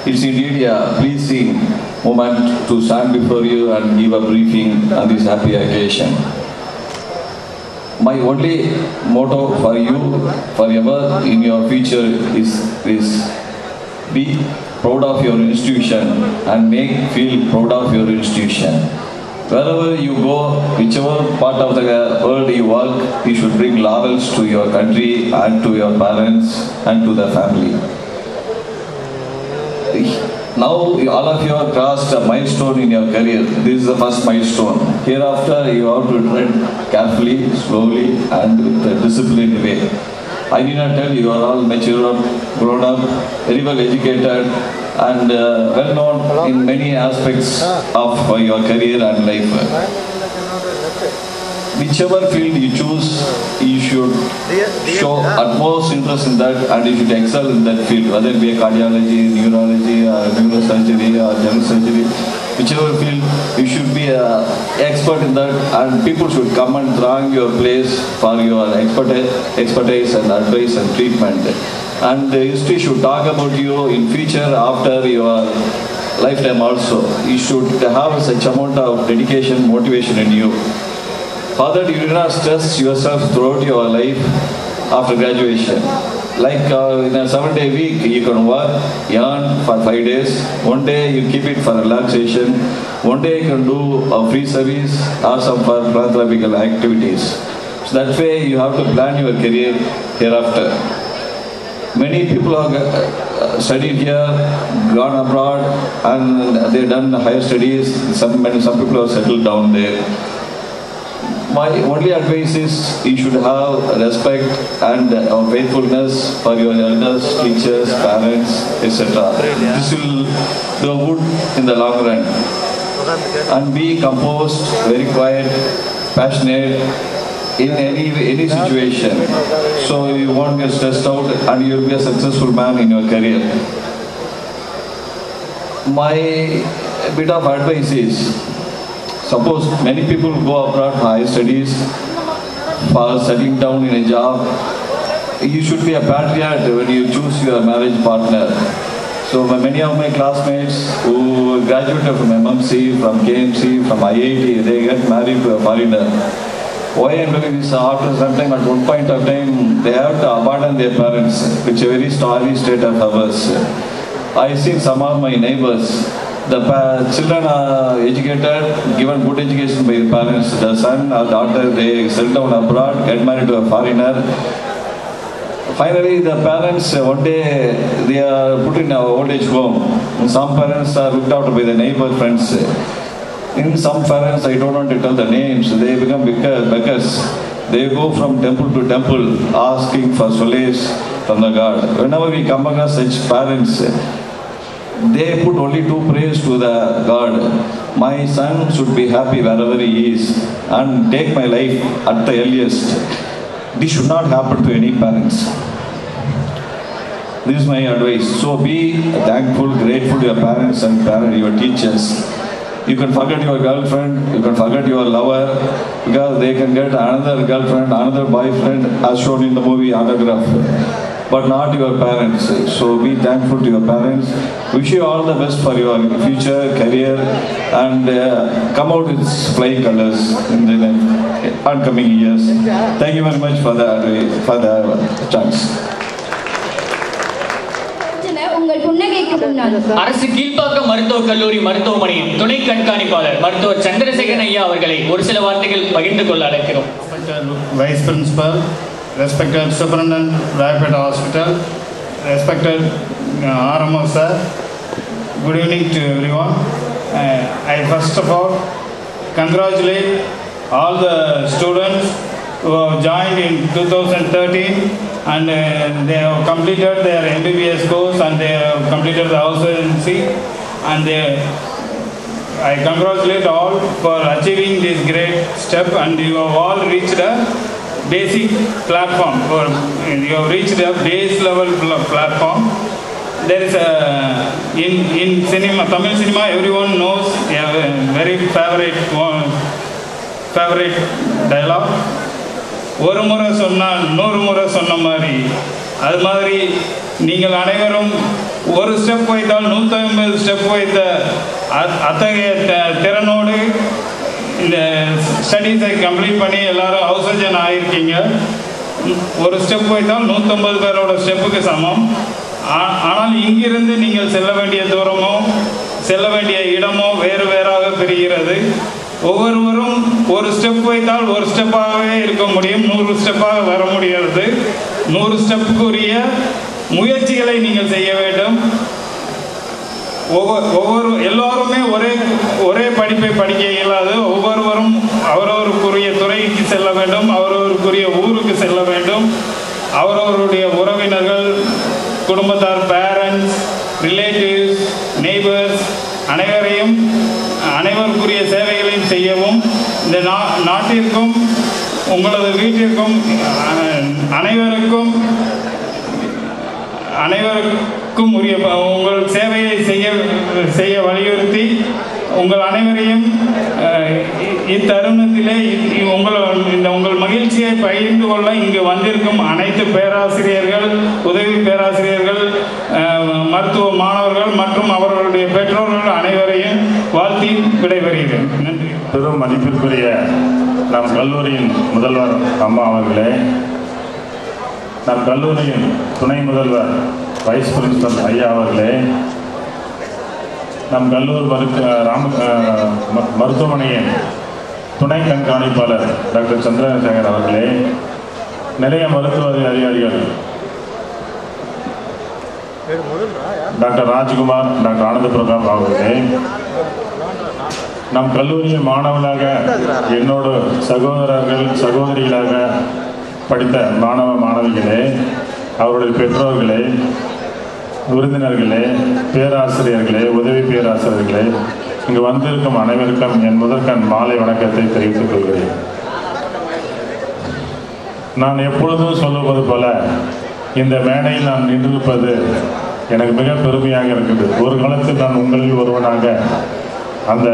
It's indeed a pleasing moment to stand before you and give a briefing on this happy occasion. My only motto for you forever in your future is this be proud of your institution and make feel proud of your institution. Wherever you go, whichever part of the world you work, you should bring laurels to your country and to your parents and to the family. Now all of you have crossed a milestone in your career. This is the first milestone. Hereafter you have to tread carefully, slowly and with a disciplined way. I need not tell you, you are all mature, grown up, very well educated and uh, well known in many aspects of uh, your career and life. whichever field you choose, you should show utmost interest in that and you should excel in that field, whether it be a cardiology, neurology, or neurosurgery, or general surgery, whichever field, you should be an expert in that and people should come and throng your place for your expertise, expertise and advice and treatment. And the history should talk about you in future after your lifetime also. You should have such amount of dedication, motivation in you. Father, you did not stress yourself throughout your life after graduation. Like uh, in a seven day week, you can work, earn for five days. One day you keep it for relaxation. One day you can do a free service or some for philanthropical activities. So that way you have to plan your career hereafter. Many people have uh, studied here, gone abroad, and they've done higher studies. Some, some people have settled down there. My only advice is you should have respect and uh, faithfulness for your elders, teachers, parents, etc. This will do good in the long run. And be composed, very quiet, passionate in any any situation. So you won't get stressed out and you'll be a successful man in your career. My bit of advice is Suppose many people go abroad for higher studies, for settling down in a job. You should be a patriot when you choose your marriage partner. So many of my classmates who graduated from MMC, from KMC, from IIT, they get married to a foreigner. Why I'm doing this after some time, at one point of time, they have to abandon their parents, which is a very starry state of ours. I see some of my neighbors, the children are educated, given good education by the parents. The son or daughter, they settle down abroad, get married to a foreigner. Finally, the parents, one day, they are put in an old age home. Some parents are looked after by the neighbor friends. In some parents, I don't want to tell the names, they become beggars. They go from temple to temple asking for solace from the God. Whenever we come across such parents, they put only two prayers to the God. My son should be happy wherever he is and take my life at the earliest. This should not happen to any parents. This is my advice. So be thankful, grateful to your parents and parent, your teachers. You can forget your girlfriend, you can forget your lover, because they can get another girlfriend, another boyfriend, as shown in the movie Autograph. But not your parents. So be thankful to your parents. Wish you all the best for your future career and uh, come out with flying colors in the oncoming years. Thank you very much for the for the chance.
உங்கள் புன்னகைக்கு முன்னால்.
அரசு கீழ்ப்பாக்கம் மருத்துவக் கல்லூரி மருத்துவமனையின் துணை கண்காணிப்பாளர் மருத்துவர் சந்திரசேகரன் ஐயா அவர்களை ஒரு சில வார்த்தைகள் பகிர்ந்து கொள்ள அழைக்கிறோம்.
Vice principal respected superintendent Royapettah hospital respected RMO sir good evening to everyone I first of all congratulate all the students who in two thousand 2013 and uh, they have completed their MBBS course and they have completed the house agency and they I congratulate all for achieving this great step. And you have all reached a basic platform or you have reached a base level platform. There is a in in cinema Tamil cinema everyone knows a very favorite one, favorite dialogue ஒரு முறை சொன்னால் நூறு முறை சொன்ன மாதிரி. அது மாதிரி நீங்கள் அனைவரும் ஒரு ஸ்டெப் வைத்தால் நூற்றி ஐம்பது ஸ்டெப் வைத்த அத்தகைய த- திறனோடு இந்த ஸ்டடீஸை கம்ப்ளீட் பண்ணி எல்லாரும் ஹவுஸ் ஆகிருக்கீங்க ஆகியிருக்கீங்க ஒரு ஸ்டெப் வைத்தால் நூற்றம்பது பேரோட ஸ்டெப்புக்கு சமம். ஆ- ஆனால் இங்கிருந்து நீங்கள் செல்ல வேண்டிய தூரமோ செல்ல வேண்டிய இடமோ வேறு வேறாக பிரிகிறது. ஒவ்வொருவரும் ஒரு ஸ்டெப் வைத்தால் ஒரு ஸ்டெப்பாகவே இருக்க முடியும். நூறு ஸ்டெப்பாக வர முடியாது. நூறு ஸ்டெப்புக்குரிய முயற்சிகளை நீங்கள் செய்ய வேண்டும். ஒவ்வொரு ஒவ்வொரு எல்லோருமே ஒரே ஒரே படிப்பை படிக்க இயலாது. ஒவ்வொருவரும் அவரவருக்குரிய துறைக்கு செல்ல வேண்டும். அவரவருக்குரிய ஊருக்கு செல்ல வேண்டும். அவரவருடைய உறவினர்கள் குடும்பத்தார் பேரண்ட்ஸ் ரிலேட்டிவ்ஸ் நெய்பர்ஸ் அனைவரையும் அனைவருக்குரிய சேவைகளையும் செய்யவும் இந்த நா நாட்டிற்கும் உங்களது வீட்டிற்கும் அனைவருக்கும் அனைவருக்கும் உரிய ப- உங்கள் சேவையை செய்ய செய்ய வலியுறுத்தி உங்கள் அனைவரையும் இ- இத்தருணத்திலே உங்கள் இந்த உங்கள் மகிழ்ச்சியை பகிர்ந்து கொள்ள இங்கு வந்திருக்கும் அனைத்து பேராசிரியர்கள் உதவி பேராசிரியர்கள் மருத்துவ மாணவர்கள் மற்றும் அவர்களுடைய பெற்றோர்கள் அனைவரையும் வாழ்த்தி விடைபெறுகிறேன். நன்றி.
பெரும் மதிப்பிற்குரிய நம் கல்லூரியின் முதல்வர் அம்மா அவர்களே நம் கல்லூரியின் துணை முதல்வர் வைஸ் பிரின்சிபல் ஐயா அவர்களே நம் கல்லூர் மருத்து ராம ம- மருத்துவமனையின் துணை கண்காணிப்பாளர் டாக்டர் சந்திரசேகர் அவர்களே நிறைய மருத்துவ அதிகாரிகள் டாக்டர் ராஜ்குமார் டாக்டர் ஆனந்த பிரதாப் அவர்களே நம் கல்லூரியில் மாணவனாக என்னோடு சகோதரர்கள் சகோதரிகளாக படித்த மாணவ மாணவிகளே அவருடைய பெற்றோர்களே விருந்தினர்களே பேராசிரியர்களே உதவி பேராசிரியர்களே இங்கு வந்திருக்கும் அனைவருக்கும் என் முதற்கண் மாலை வணக்கத்தை தெரிவித்துக் கொள்கிறேன். நான் எப்பொழுதும் சொல்லுவது போல இந்த மேடையில் நான் நின்றிருப்பது எனக்கு மிக பெருமையாக இருக்குது. ஒரு காலத்தில் நான் உங்களில் ஒருவனாக அந்த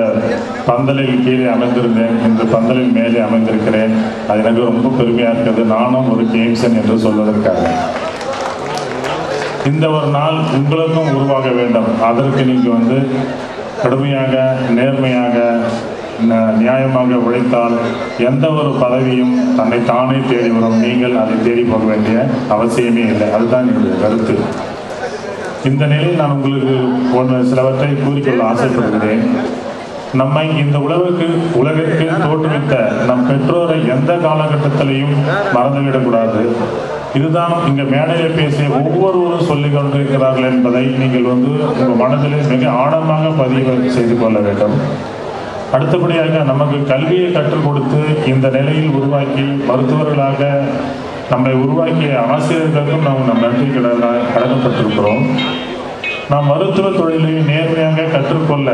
பந்தலில் கீழே அமைந்திருந்தேன் இந்த பந்தலில் மேலே அமைந்திருக்கிறேன் அது எனக்கு ரொம்ப பெருமையாக இருக்கிறது நானும் ஒரு கேம்சன் என்று சொல்வதற்காக. இந்த ஒரு நாள் உங்களுக்கும் உருவாக வேண்டும். அதற்கு நீங்கள் வந்து கடுமையாக நேர்மையாக ந- நியாயமாக உழைத்தால் எந்த ஒரு பதவியும் தன்னை தானே தேடி வரும். நீங்கள் அதை தேடி போக வேண்டிய அவசியமே இல்லை. அதுதான் என்னுடைய கருத்து. இந்த நிலையில் நான் உங்களுக்கு ஒன்று சிலவற்றை கூறிக்கொள்ள ஆசைப்படுகிறேன். நம்மை இந்த உலகுக்கு உலகிற்கு தோற்றுவித்த நம் பெற்றோரை எந்த காலகட்டத்திலையும் மறந்துவிடக்கூடாது. இதுதான் இங்க மேடையில் பேசிய ஒவ்வொருவரும் சொல்லிக் கொண்டிருக்கிறார்கள் என்பதை நீங்கள் வந்து உங்கள் மனதிலே மிக ஆழமாக பதிவு செய்து கொள்ள வேண்டும். அடுத்தபடியாக நமக்கு கல்வியை கற்றுக் கொடுத்து இந்த நிலையில் உருவாக்கி மருத்துவர்களாக நம்மை உருவாக்கிய ஆசிரியர்களுக்கும் நாம் நம் நன்றி கடன கடமைப்பட்டிருக்கிறோம். நாம் மருத்துவ தொழிலை நேர்மையாக கற்றுக்கொள்ள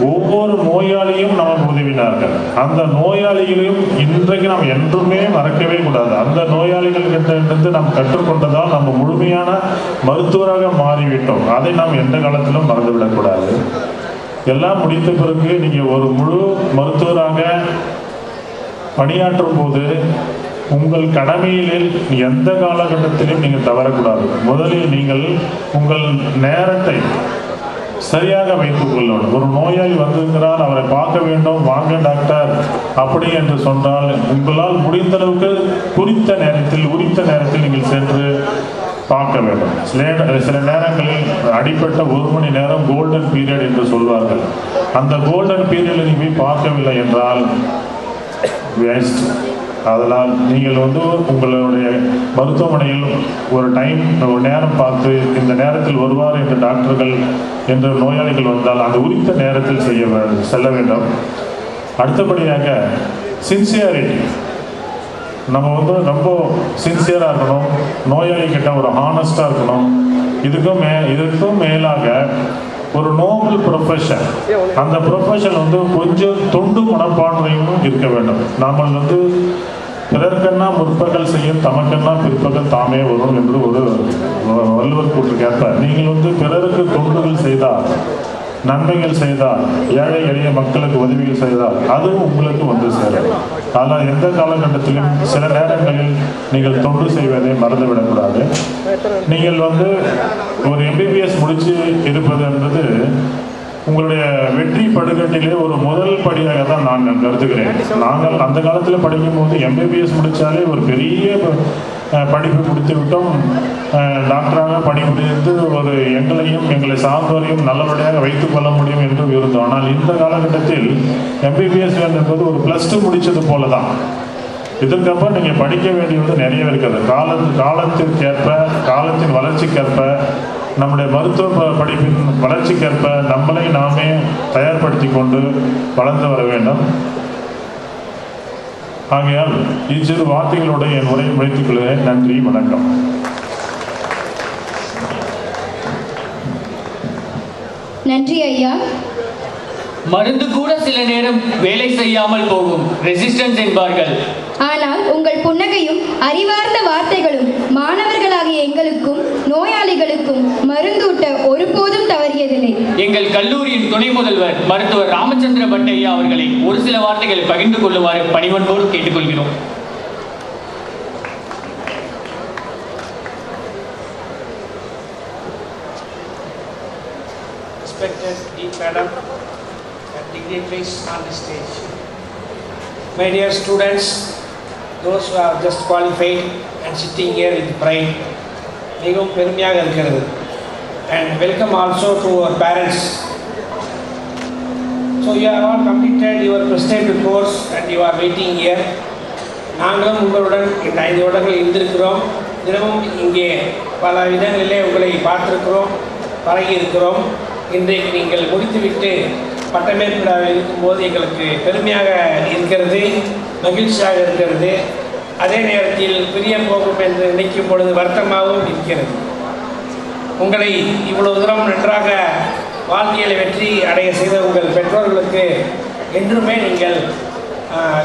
ஒவ்வொரு நோயாளியும் நமக்கு உதவினார்கள். அந்த நோயாளிகளையும் இன்றைக்கு நாம் என்றுமே மறக்கவே கூடாது. அந்த நோயாளிகள் கிட்ட நாம் கற்றுக்கொண்டதால் நம்ம முழுமையான மருத்துவராக மாறிவிட்டோம். அதை நாம் எந்த காலத்திலும் மறந்துவிடக்கூடாது. எல்லாம் முடித்த பிறகு நீங்கள் ஒரு முழு மருத்துவராக பணியாற்றும் போது உங்கள் கடமையில் எந்த காலகட்டத்திலும் நீங்கள் தவறக்கூடாது. முதலில் நீங்கள் உங்கள் நேரத்தை சரியாக வைத்துக் கொள்ளணும். ஒரு நோயாளி வந்திருக்கிறார் அவரை பார்க்க வேண்டும் வாங்க டாக்டர் அப்படி என்று சொன்னால் உங்களால் முடிந்த அளவுக்கு குறித்த நேரத்தில் உரித்த நேரத்தில் நீங்கள் சென்று பார்க்க வேண்டும். சில சில நேரங்களில் அடிப்பட்ட ஒரு மணி நேரம் கோல்டன் பீரியட் என்று சொல்வார்கள். அந்த கோல்டன் பீரியடில் நீங்கள் போய் பார்க்கவில்லை என்றால் வேஸ்ட் அதனால் நீங்கள் வந்து உங்களுடைய மருத்துவமனையில் ஒரு டைம் ஒரு நேரம் பார்த்து இந்த நேரத்தில் வருவார் என்று டாக்டர்கள் என்று நோயாளிகள் வந்தால் அந்த உரித்த நேரத்தில் செய்ய செல்ல வேண்டும். அடுத்தபடியாக சின்சியாரிட்டி நம்ம வந்து ரொம்ப சின்சியராக இருக்கணும் நோயாளிகிட்ட ஒரு ஹானஸ்டாக இருக்கணும். இதுக்கும் மே இதுக்கும் மேலாக ஒரு நோபல் ப்ரொஃபஷன் அந்த ப்ரொஃபஷன் வந்து கொஞ்சம் தொண்டு மனப்பான்மையும் இருக்க வேண்டும். நாம் வந்து பிறர்க்கென்னா முற்பகல் செய்யும் தமக்கென்னா பிற்பகல் தாமே வரும் என்று ஒரு வள்ளுவர் கூற்று கேட்பார். நீங்கள் வந்து பிறருக்கு தொண்டுகள் செய்தால் நன்மைகள் செய்தால் ஏழை எளிய மக்களுக்கு உதவிகள் செய்தால் அதுவும் உங்களுக்கு வந்து சேரும். ஆனால் எந்த காலகட்டத்திலும் சில நேரங்களில் நீங்கள் தொண்டு செய்வதை மறந்துவிடக்கூடாது. நீங்கள் வந்து ஒரு எம்பிபிஎஸ் முடிச்சு இருப்பது என்பது உங்களுடைய வெற்றி படுகட்டிலே ஒரு முதல் படியாக தான் நான் கருதுகிறேன். நாங்கள் அந்த காலத்தில் படிக்கும்போது எம்பிபிஎஸ் முடித்தாலே ஒரு பெரிய படிப்பு முடித்து விட்டோம் அஹ், டாக்டராக படிமுடித்து ஒரு எங்களையும் எங்களை சார்ந்தவரையும் நல்லபடியாக வைத்துக் கொள்ள முடியும் என்று இருந்தோம் ஆனால் இந்த காலகட்டத்தில் எம்பிபிஎஸ் என்பது ஒரு ப்ளஸ் டூ முடித்தது போல தான் இதற்கப்புறம் நீங்கள் படிக்க வேண்டியது நிறைய இருக்கிறது கால காலத்திற்கேற்ப காலத்தின் வளர்ச்சிக்கேற்ப நம்முடைய மருத்துவ படிப்பின் வளர்ச்சிக்கேற்ப நம்மளை நாமே தயார்படுத்தி கொண்டு வளர்ந்து வர வேண்டும். ஆகையால் இச்சிறு வார்த்தைகளோடு என் உரையை முடித்துக் கொள்கிறேன். நன்றி வணக்கம்.
நன்றி ஐயா.
மருந்து கூட சில நேரம் வேலை செய்யாமல் போகும். ரெசிஸ்டன்ஸ் என்பார்கள்.
ஆனால் உங்கள் புன்னகையும் அறிவார்ந்த வார்த்தைகளும் மாணவர்களாகிய எங்களுக்கும் நோயாளிகளுக்கும் மருந்தூட்ட ஒருபோதும் தவறியதில்லை
எங்கள் கல்லூரியின் துணை முதல்வர் மருத்துவர் ராமச்சந்திர பட்டையா அவர்களை ஒரு சில வார்த்தைகளை பகிர்ந்து கொள்ளுமாறு பணிவன்போடு கேட்டுக்கொள்கிறோம்
Madam and dignitaries on the stage. My dear students, those are just qualified and sitting year with pride மிகவும் பெருமையாக இருக்கிறது. And welcome also to our parents so you are all completed your prestate course and you are waiting year நாங்களும் உங்களுடன் இந்த ஐந்து வருடங்கள் இருந்திருக்கிறோம். தினமும் இங்கே பல விதங்களிலே உங்களை பார்த்துருக்கிறோம் பழகி இருக்கிறோம் இன்றைக்கு நீங்கள் முடித்துவிட்டு பட்டமேற்பு விழாவில் இருக்கும்போது எங்களுக்கு பெருமையாக இருக்கிறது மகிழ்ச்சியாக இருக்கிறது. அதே நேரத்தில் பிரிய போகும் என்று நினைக்கும் பொழுது வருத்தமாகவும் இருக்கிறது. உங்களை இவ்வளவு தூரம் நன்றாக வாழ்க்கையில் வெற்றி அடைய செய்த உங்கள் பெற்றோர்களுக்கு என்றுமே நீங்கள் ஆஹ்,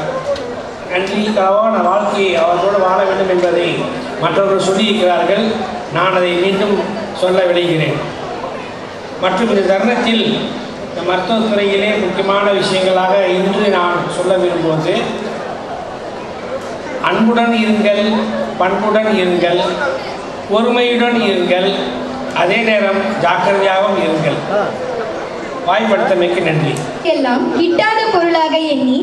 வாழ்க்கையை அவர்களோடு வாழ வேண்டும் என்பதை மற்றவர்கள் சொல்லியிருக்கிறார்கள். நான் அதை மீண்டும் சொல்ல விளைகிறேன் மற்றும் இந்த தருணத்தில் இந்த மருத்துவத் துறையிலே முக்கியமான விஷயங்களாக இன்று நான் சொல்ல விரும்புவது அன்புடன் இருங்கள் பண்புடன் இருங்கள் பொறுமையுடன் இருங்கள் அதே நேரம் ஜாக்கிரதையாகவும் இருங்கள். வாய்ப்படுத்தமைக்கு நன்றி.
எல்லாம் கிட்டாத பொருளாக எண்ணி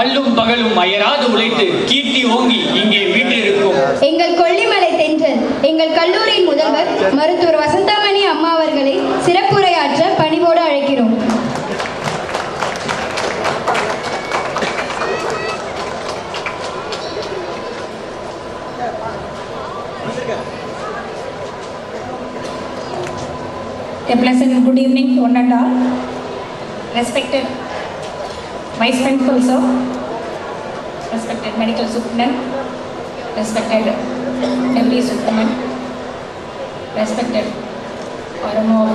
அல்லும் பகலும் அயராது உழைத்து கீர்த்தி ஓங்கி இங்கே வீட்டிருக்கும்.
எங்கள் கொல்லிமலை தென்றல் எங்கள் கல்லூரியின் முதல்வர் மருத்துவர் வசந்தாமணி அம்மா அவர்களை சிறப்புரையாற்ற
A pleasant good evening to one and all. Respected Vice Principal Sir, respected Medical Superintendent, respected Deputy Superintendent, respected of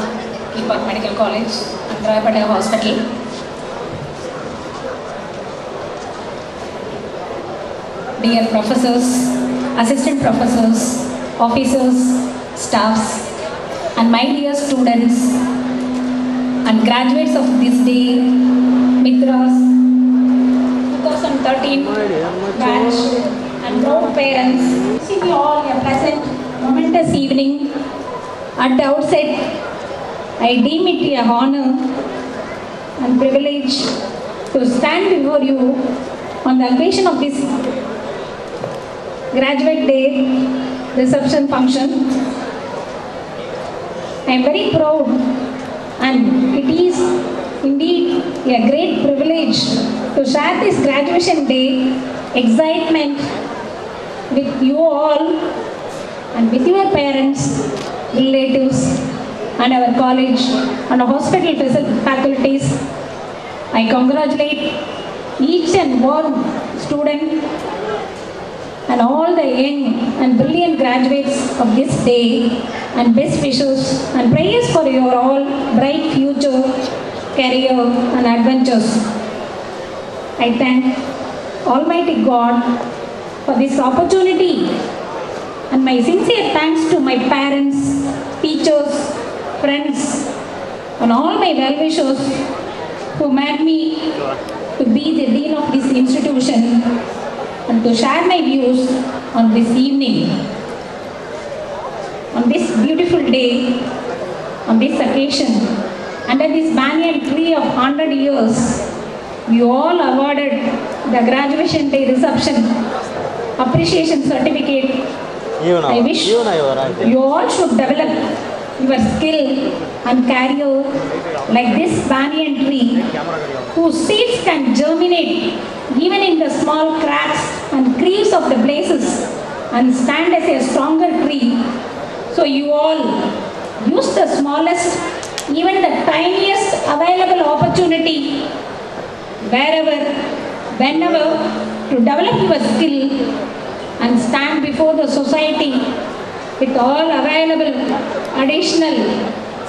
Kilpauk Medical College and Royapettah Hospital, dear professors, assistant professors, officers, staffs, and my dear students and graduates of this day, Mithraaz 2013 batch and proud parents, wishing you all a pleasant, momentous evening. At the outset, I deem it a honor and privilege to stand before you on the occasion of this graduate day reception function I am very proud and it is indeed a great privilege to share this graduation day excitement with you all and with your parents, relatives and our college and hospital faculties. I congratulate each and one student and all the young and brilliant graduates of this day and best wishes and prayers for your all bright future, career and adventures. I thank Almighty God for this opportunity and my sincere thanks to my parents, teachers, friends and all my well-wishers who made me to be the dean of this institution and to share my views on this evening. On this beautiful day, on this occasion, under this banyan tree of 100 years, we all awarded the graduation day reception appreciation certificate. I wish you all should develop your skill and career like this banyan tree whose seeds can germinate even in the small cracks and creeps of the places and stand as a stronger tree. So you all use the smallest, even the tiniest available opportunity wherever, whenever to develop your skill and stand before the society with all available additional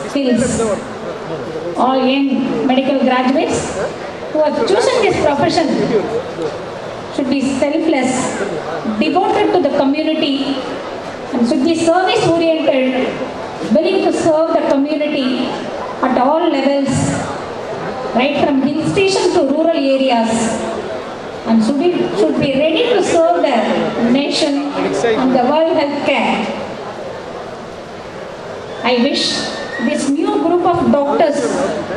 skills. all young medical graduates who have chosen this profession should be selfless, devoted to the community, and should be service oriented, willing to serve the community at all levels, right from hill station to rural areas, and should be, should be ready to serve the nation and the world health care. I wish this new group of doctors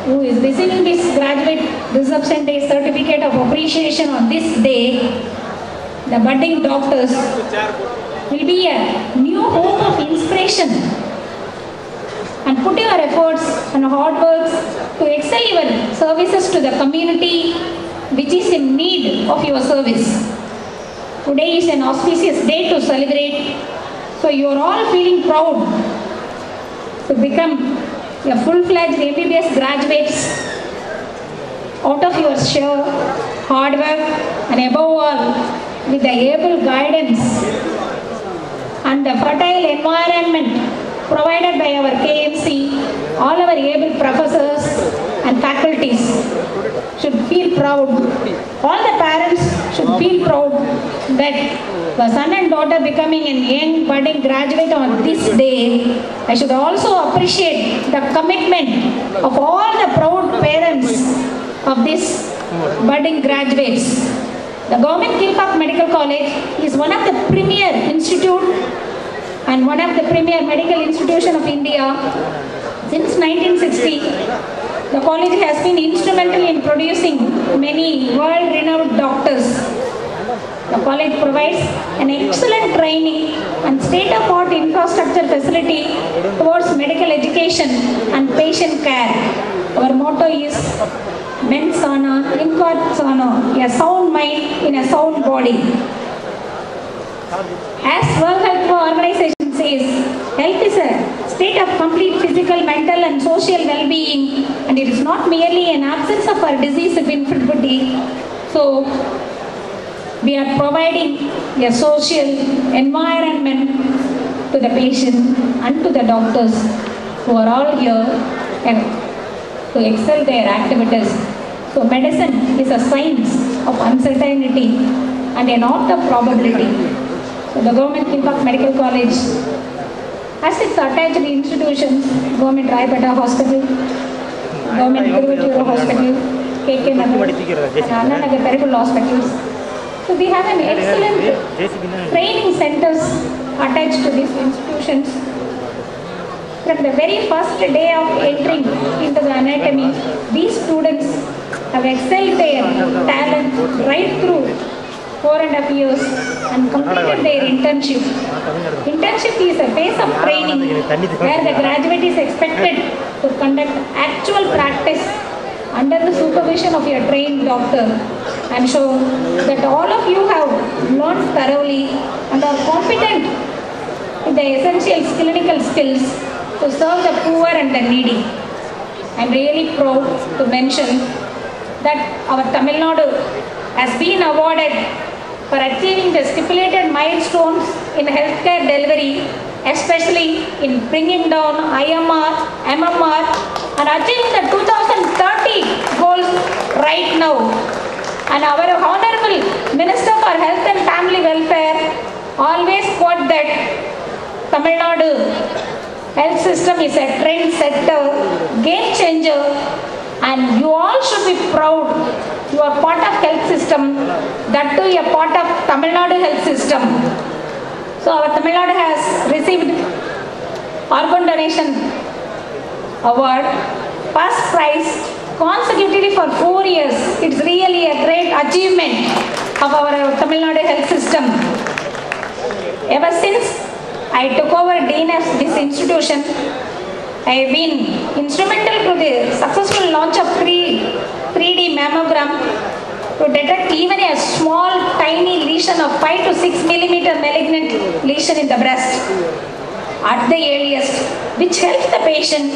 who is receiving this graduate reception day certificate of appreciation on this day, the budding doctors, will be a new hope of inspiration. And put your efforts and hard works to excel your services to the community which is in need of your service. Today is an auspicious day to celebrate, so you are all feeling proud to become a full-fledged MBBS graduates out of your sheer hard work and above all with the able guidance and the fertile environment provided by our KMC, all our able professors and faculties should feel proud. All the parents should feel proud that the son and daughter becoming a young budding graduate on this day. I should also appreciate the commitment of all the proud parents of this budding graduates. The Government Kilpauk Medical College is one of the premier institute and one of the premier medical institution of India since 1960. The college has been instrumental in producing many world-renowned doctors. The college provides an excellent training and state-of-art infrastructure facility towards medical education and patient care. Our motto is mens sana in corpore sano, a sound mind in a sound body. As World Health Organization says, health is a state of complete physical, mental and social well-being and it is not merely an absence of a disease of infertility. So, we are providing a social environment to the patient and to the doctors who are all here and to excel their activities. So medicine is a science of uncertainty and an art of probability. The Government Kilpauk Medical College has its attached institutions, Government Royapettah Hospital, Government Tiruvallur Hospital, KK Nagar, and Anna Nagar Peripheral Hospitals. So we have an excellent training centers attached to these institutions. From the very first day of entering into the anatomy, these students have excelled their talent right through four and a half years and completed their internship. Internship is a phase of training where the graduate is expected to conduct actual practice under the supervision of your trained doctor. I'm sure that all of you have learned thoroughly and are competent in the essential clinical skills to serve the poor and the needy. I'm really proud to mention that our Tamil Nadu has been awarded for achieving the stipulated milestones in healthcare delivery, especially in bringing down IMR, MMR, and achieving the 2030 goals right now. And our Honorable Minister for Health and Family Welfare always quote that Tamil Nadu health system is a trend setter, game changer, and you all should be proud you are part of health system, that too a part of Tamil Nadu health system. So our Tamil Nadu has received organ donation award, first prize consecutively for four years. It's really a great achievement of our Tamil Nadu health system. Ever since I took over Dean of this institution, I have been instrumental to the successful launch of 3, 3D mammogram to detect even a small tiny lesion of 5 to 6 millimeter malignant lesion in the breast at the earliest, which helps the patient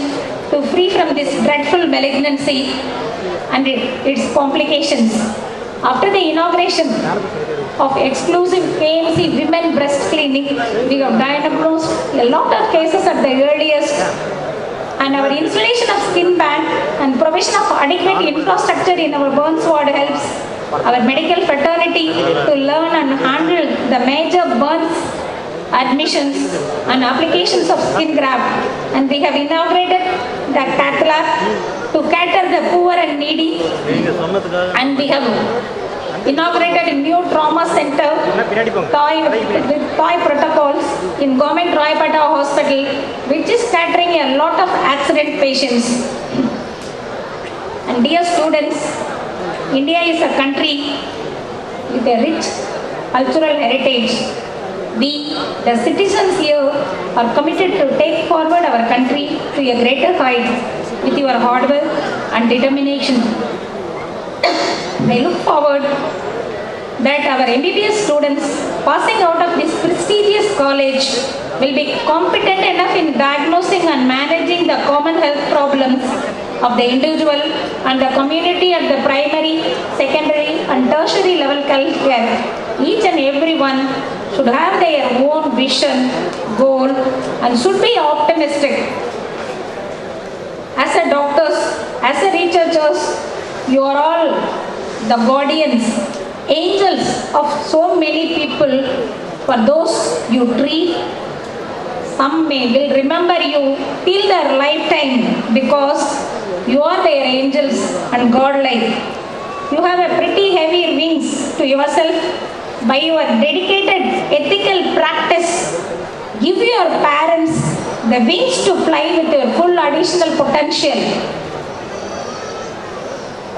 to free from this dreadful malignancy and it, its complications. After the inauguration of exclusive KMC Women Breast Clinic, we have diagnosed a lot of cases at the earliest And our installation of skin bank and provision of adequate infrastructure in our burns ward helps our medical fraternity to learn and handle the major burns admissions and applications of skin graft. And we have inaugurated the cath lab to cater the poor and needy. And we have inaugurated a new trauma center with toy protocols in government Royapettah hospital which is catering a lot of accident patients. And dear students, India is a country with a rich cultural heritage. We, the citizens here, are committed to take forward our country to a greater height with your hard work and determination. I look forward that our MBBS students passing out of this prestigious college will be competent enough in diagnosing and managing the common health problems of the individual and the community at the primary, secondary and tertiary level healthcare. Each and every one should have their own vision, goal and should be optimistic as a doctors, as a researchers, you are all the guardians, angels of so many people. For those you treat, some may will remember you till their lifetime because you are their angels and godlike. You have a pretty heavy wings to yourself by your dedicated ethical practice. Give your parents the wings to fly with your full additional potential.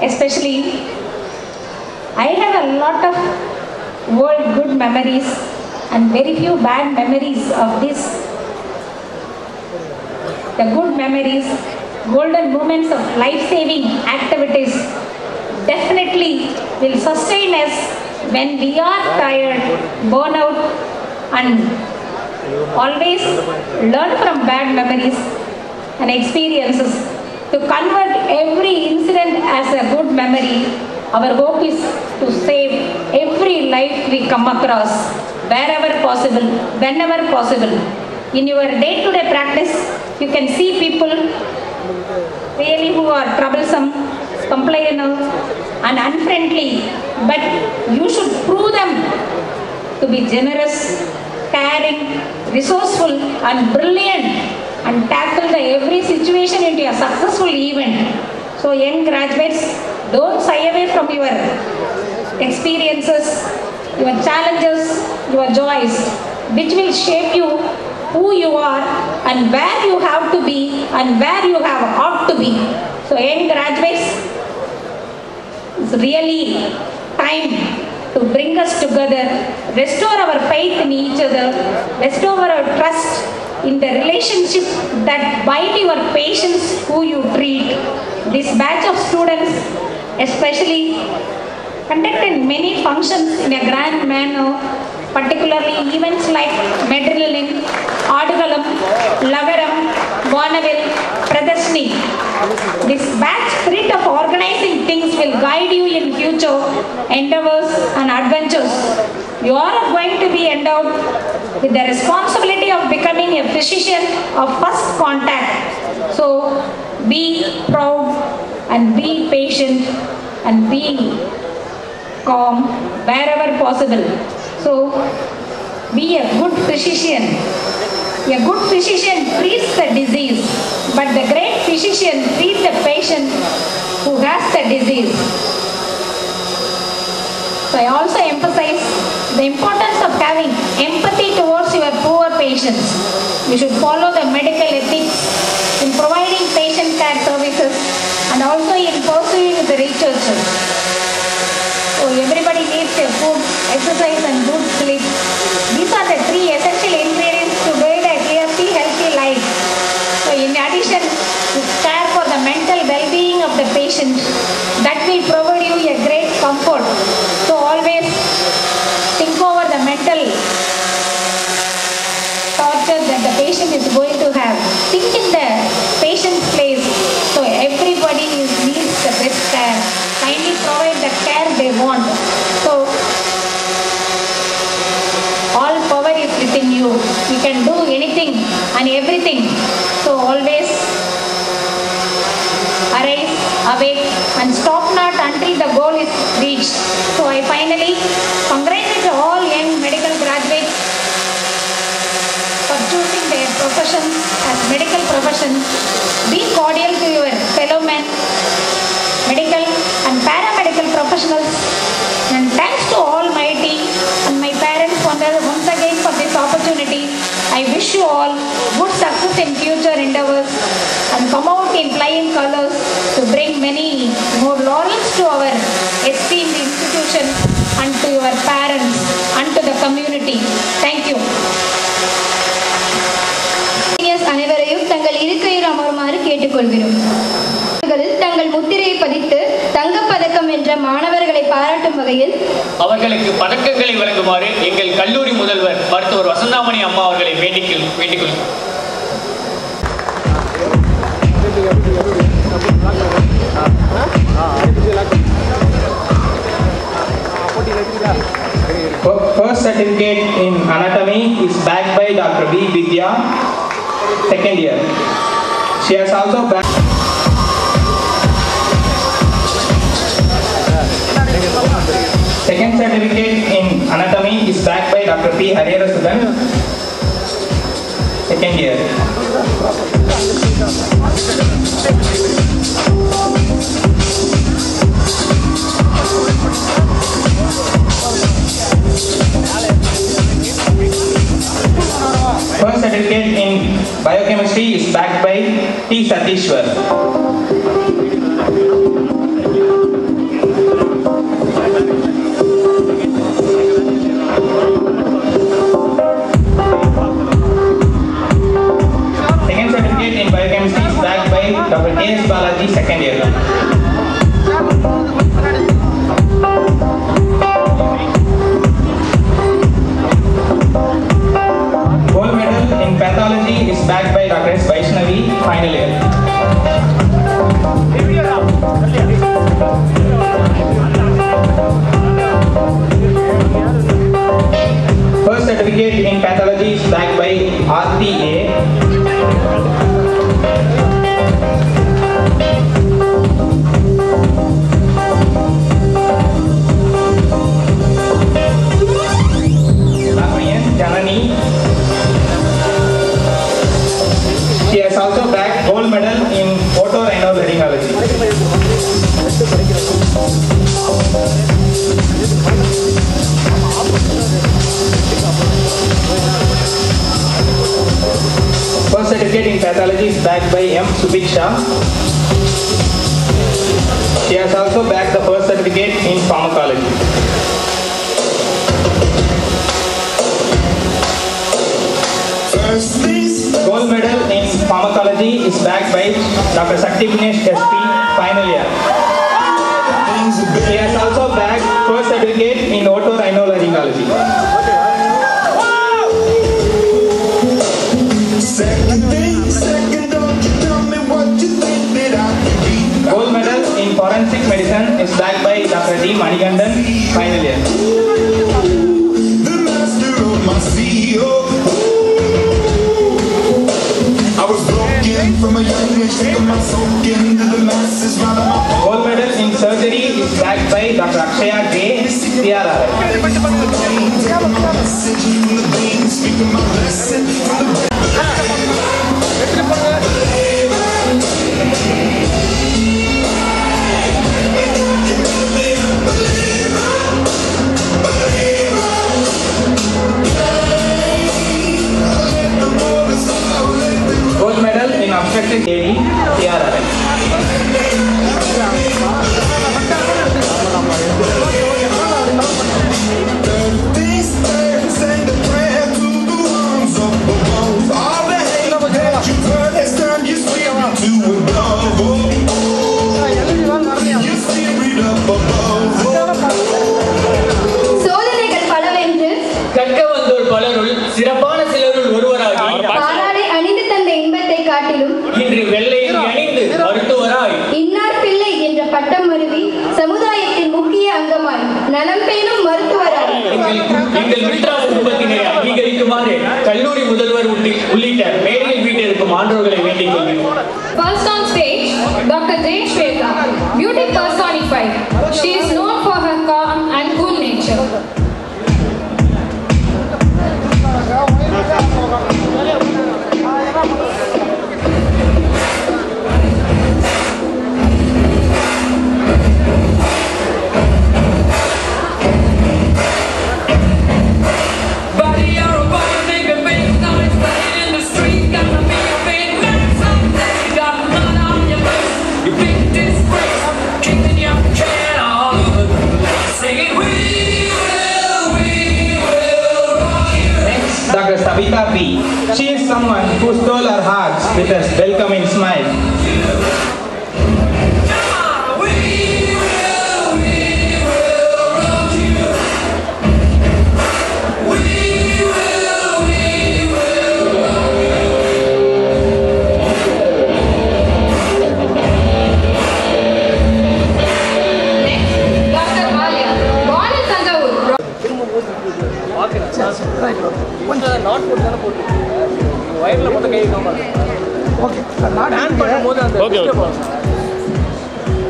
Especially, I have a lot of world good memories and very few bad memories of this. The good memories, golden moments of life-saving activities definitely will sustain us when we are tired, burn out and always learn from bad memories and experiences to convert every incident as a good memory. Our hope is to save every life we come across wherever possible, whenever possible. In your day-to-day practice, you can see people really who are troublesome, complainers and unfriendly, but you should prove them to be generous, caring, resourceful and brilliant and tackle the every situation into a successful event. So young graduates, don't shy away from your experiences, your challenges, your joys, which will shape you who you are and where you have to be and where you have ought to be. So young graduates, it's really time to bring us together, restore our faith in each other, restore our trust in the relationship that bind your patients who you treat. This batch of students, especially, conducted many functions in a grand manner, particularly events like Medrilin, Adugalam, Lagaram, Bonneville, This batch spirit of organizing things will guide you in future endeavors and adventures. You are going to be endowed with the responsibility of becoming a physician of first contact. So be proud and be patient and be calm wherever possible. So be a good physician. A good physician treats the disease, but the great physician treats the patient who has the disease. So I also emphasize the importance of having empathy towards your poor patients. You should follow the medical ethics in providing
வகையில்
அவர்களுக்கு பதக்கங்களை வழங்குமாறு எங்கள் கல்லூரி முதல்வர் மருத்துவர் வசந்தாமணி அம்மா அவர்களை வேண்டிக் வேண்டிக்
First certificate in anatomy is backed by Dr. B. Vidya, second year. She has also backed... Second certificate in anatomy is backed by Dr. P. Hariyarasudan, second year. First certificate in biochemistry is backed by T. Satishwar. Dr. James Balaji, second year.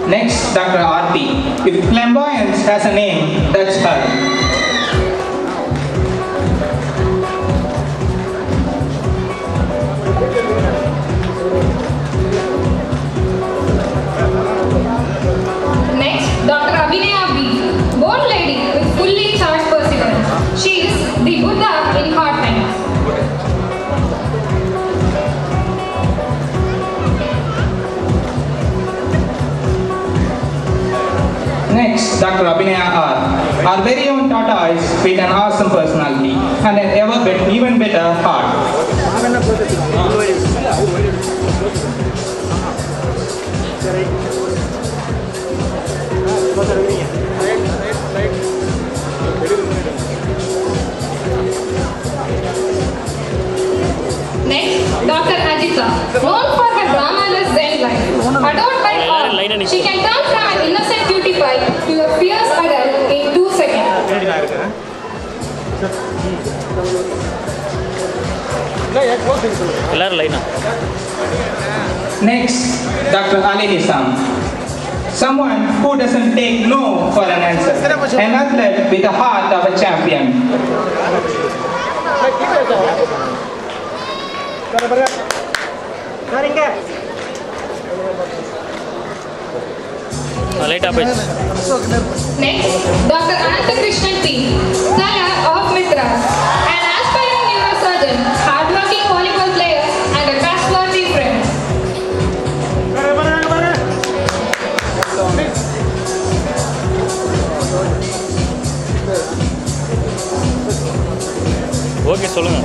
Next, Dr. R.P. If flamboyance has a name, that's her.
Dr. Abhinaya
R. Our very own Tata is with an awesome personality and an ever bet even better heart.
Next, Dr. Ajita. Known for her dramaless life. Adored by all, she can turn from an innocent cutie pie to a fierce adult in two seconds.
Next, Dr. Ali Sam someone who doesn't take no for an answer, an athlete with the heart of a champion.
Next, Dr. Ananta Krishnan P. Of An aspiring neurosurgeon, hardworking volleyball player, and a trustworthy friend.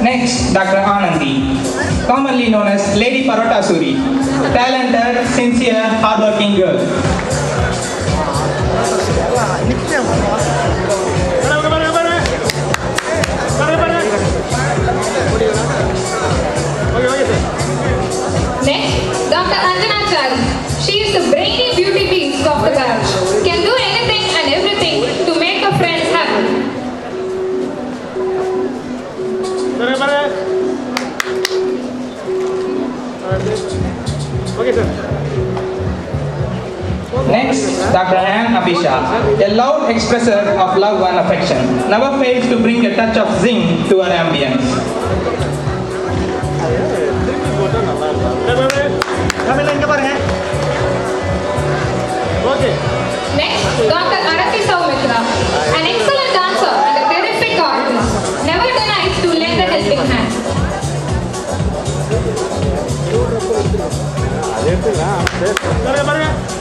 Next, Dr. Anandi, commonly known as Lady Parotta Soori, talented, sincere, hardworking girl.
Next, Dr. Anjana Chari. She is the
Dr. Anne Abisha, a loud expresser of love and affection, never fails to bring a touch of zing to her ambience.
Next, Dr. Arati Saumitra, an excellent dancer and a terrific artist, never denies to lend a helping hand.
Next,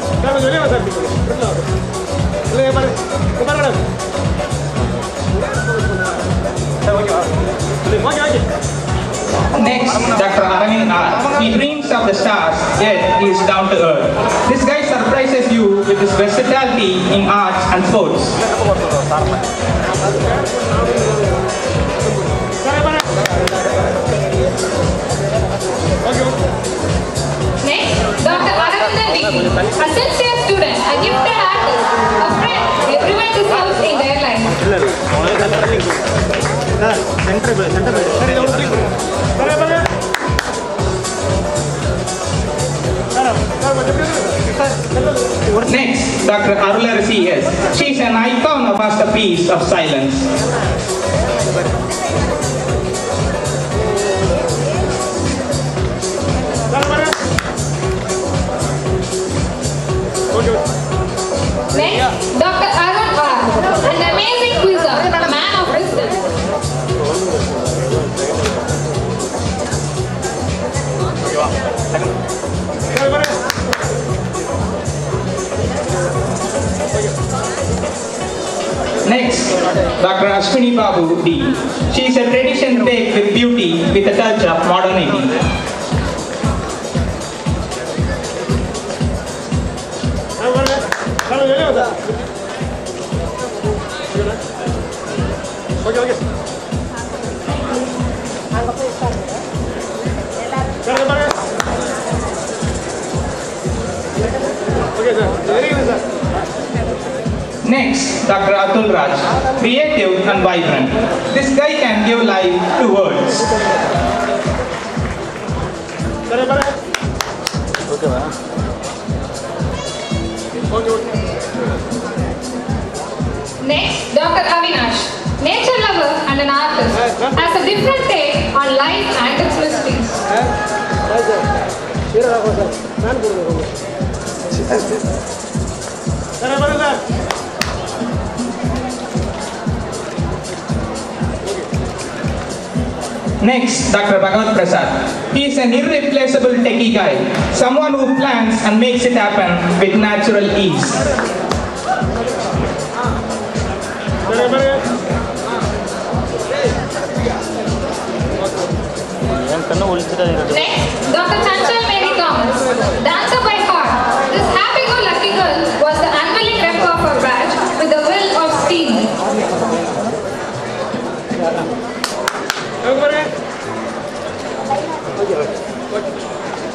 Next, Dr. Arangin asks, uh, he dreams of the stars, yet he is down to earth. This guy surprises you with his versatility in arts and sports.
A sincere student, a gifted artist, a friend, everyone deserves in their life.
Next, Dr. Arula Reyes. She is an icon of masterpiece of silence.
Dr. Arun R. An amazing quizzer, a man of wisdom.
Next, Dr. Ashwini Babu D. She is a tradition baked with beauty with a touch of modernity. Dr. Atul Raj, creative and vibrant. This guy can give life to words.
Next, Dr. Avinash, nature lover and an artist, has a different take on life and its mysteries.
Next, Dr. Bhagavat Prasad. He is an irreplaceable techie guy, someone who plans and makes it happen with natural ease.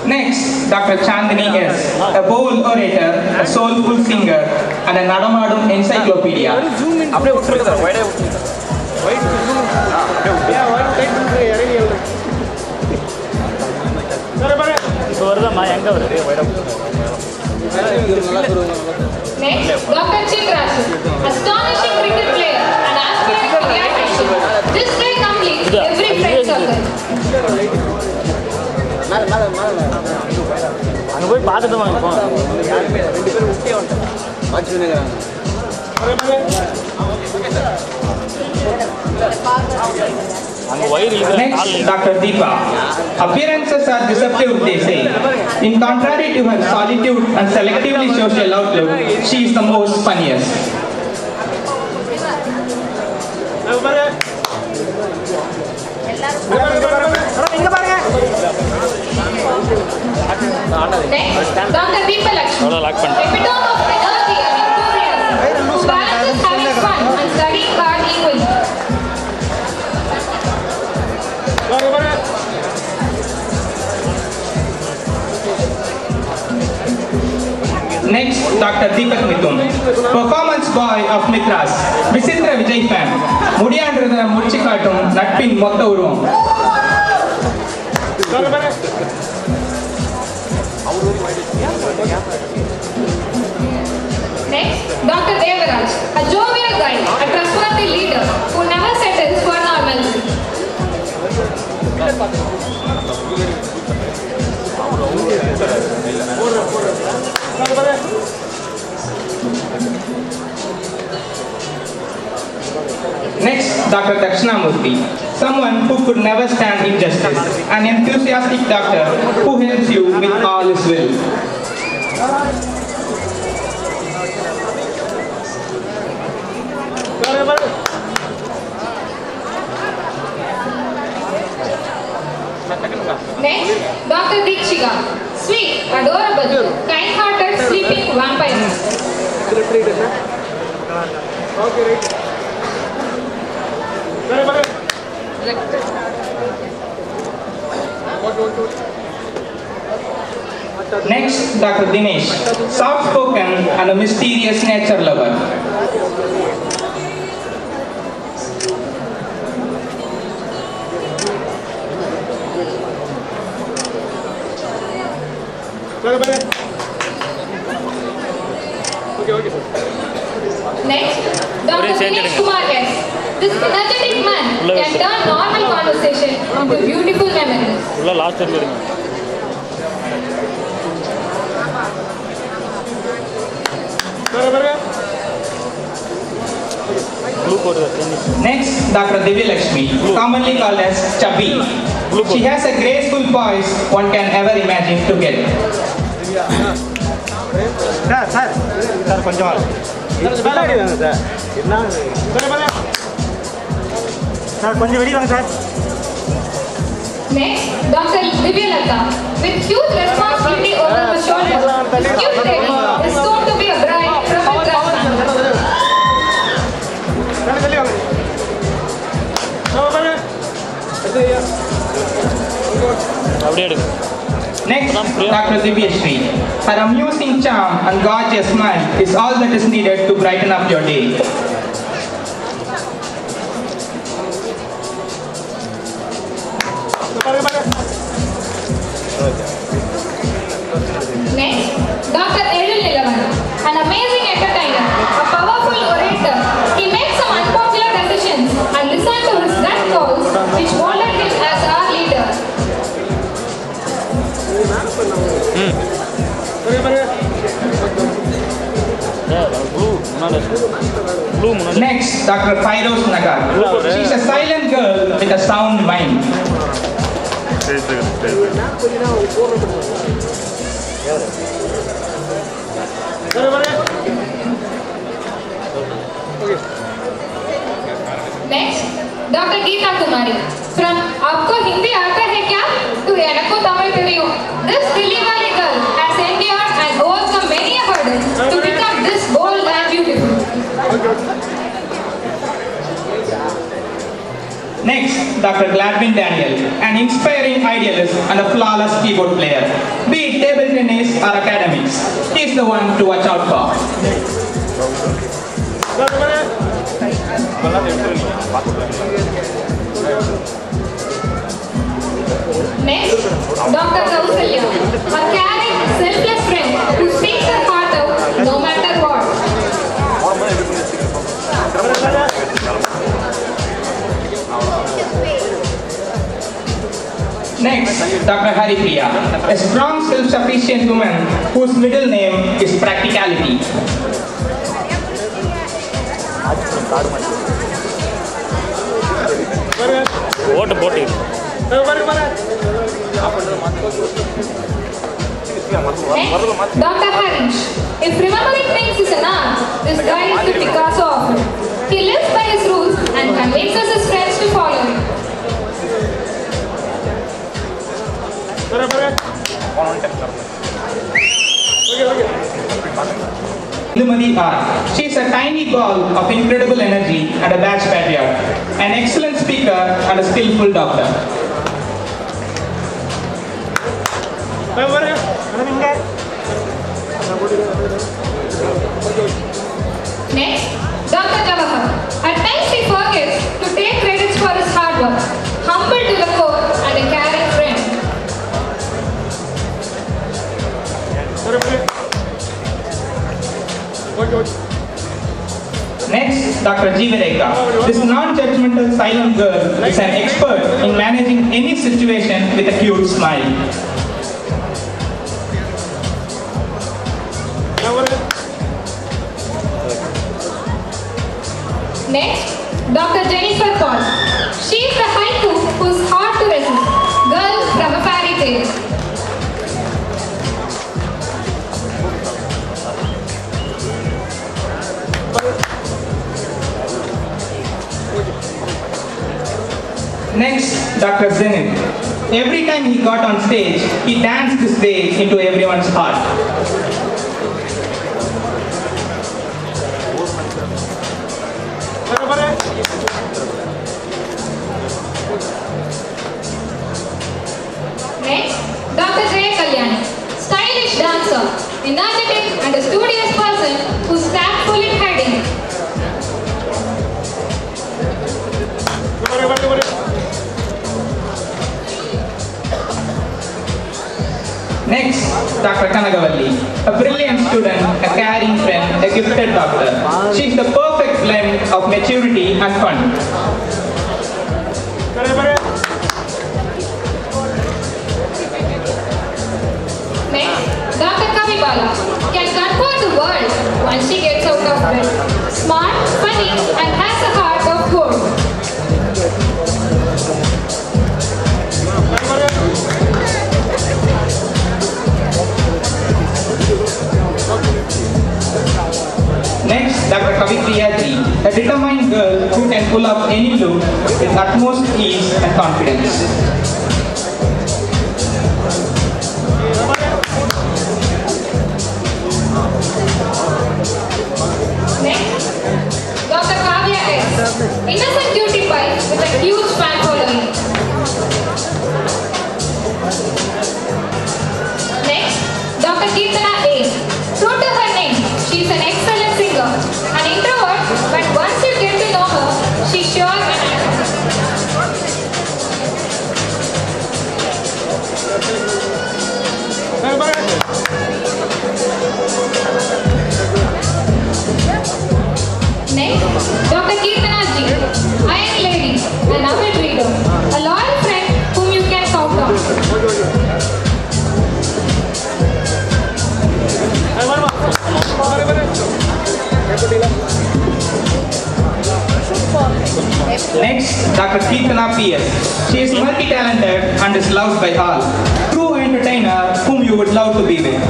Next, Dr.
Chandini S. A bold orator, a soulful singer, and a Nadamadum encyclopedia.
அப்படியே விட்டுருக்கு sir வைடே விட்டுருக்கு
white ஏன் white tight பண்ணுங்க இறங்கி
இப்போ வருதாம்மா எங்கே வருது வைடா
Next, Dr. Chindrasu, astonishing cricket player and aspiring pediatrician. This guy completes every friend circle.
மேலே மேலே மேலே அங்கே போய் பார்த்துட்டு வாங்க இப்போ யாருமே ரெண்டு பேரும் விட்டே வந்துட்டேன் வாட்ச்மேனுங்கிறாங்க அங்கே வயிறு இழுக்கிற
Next, Dr. Deepa. Appearances are deceptive, they say. In contrary to her solitude and selectively social outlook, she is the most funniest.
Next, Dr. Deepa Lakshmi,
அவ்வளோ லாக் பண்ணிட்டேன்
epitome of energy and enthusiasm, who balances having fun and studying hard equally.
பாருங்க பாருங்க
Next, Dr. Deepak Mithun, performance boy of Mithras, விசித்திர Vijay fan முடியான்றத முடிச்சு காட்டும் நட்பின் மொத்த உருவம்
Dr. A jovial guy, a trustworthy leader who never settles for normalcy.
Next, Dr. Dakshinamurthy, someone who could never stand injustice, an enthusiastic doctor who helps you with all his will.
Dr. Dikshiga, sweet, adorable, kind-hearted, sleeping vampire.
Okay, right.
Next, Dr. Dinesh, soft-spoken and a mysterious nature lover.
a minute. Okay, okay.
Next, Dr. Dinesh Kumar S. This energetic man can turn normal conversation into beautiful memories.
last time
Next, Dr. Divya Lakshmi, commonly called as Chubby. She has a graceful poise one can ever imagine to get.
Sir sir sir கொஞ்சம் பின்னாடி வாங்க sir என்ன sir கொஞ்சம் வெளியே வாங்க sir
Next, Dr. Divyalata. With huge responsibility over her shoulders, this cute lady is soon to be a bride from Uttarakhand.
அப்படியே எடுங்க
Next, Dr. Divya. Her amusing charm and gorgeous smile is all that is needed to brighten up your day.
Dr.
Firos Nagar. She's a silent girl with a sound mind.
Next, Dr. Geeta Kumari from आपको हिंदी आता है क्या? तो Enco Tamil तेरी This Dilivali girl has endured and overcome many a hurdle to become this bold and beautiful.
Dr. Gladwin Daniel, an inspiring idealist and a flawless keyboard player. Be it table tennis or academics, He's the one to watch out for.
Next, Dr. Kausalya, a caring, selfless friend who speaks her heart out no matter what.
Next, Dr. Hari Priya, a strong self-sufficient woman whose middle name is Practicality.
What about it?
Next, Dr. Harish, if remembering things is enough, this guy is the Picasso of. He lives by his rules and convinces his friends to follow him.
Indumati R. Uh, she is a tiny ball of incredible energy and a batch patriot, an excellent speaker and a skillful doctor.
Next, Dr. Jawahar. Forgets to take credits for his hard work. Humble to and a caring friend.
Next, Dr. Jivareka. This non-judgmental silent girl is an expert in managing any situation with a cute smile.
Dr.
Zenith. Every time he got on stage, he danced his way into everyone's heart.
Dr.
Kanagavalli, a brilliant student, a caring friend, a gifted doctor. She is the perfect blend of maturity and fun.
Next, Dr. Kavibala can conquer the world once she gets out of bed. Smart, funny, and has a heart of gold.
Dr. Kavitriyaji, a determined girl who can pull up any look with utmost ease and confidence.
Next, Dr. Kirtana
PS. She is multi-talented and is loved by all. True entertainer whom you would love to be with.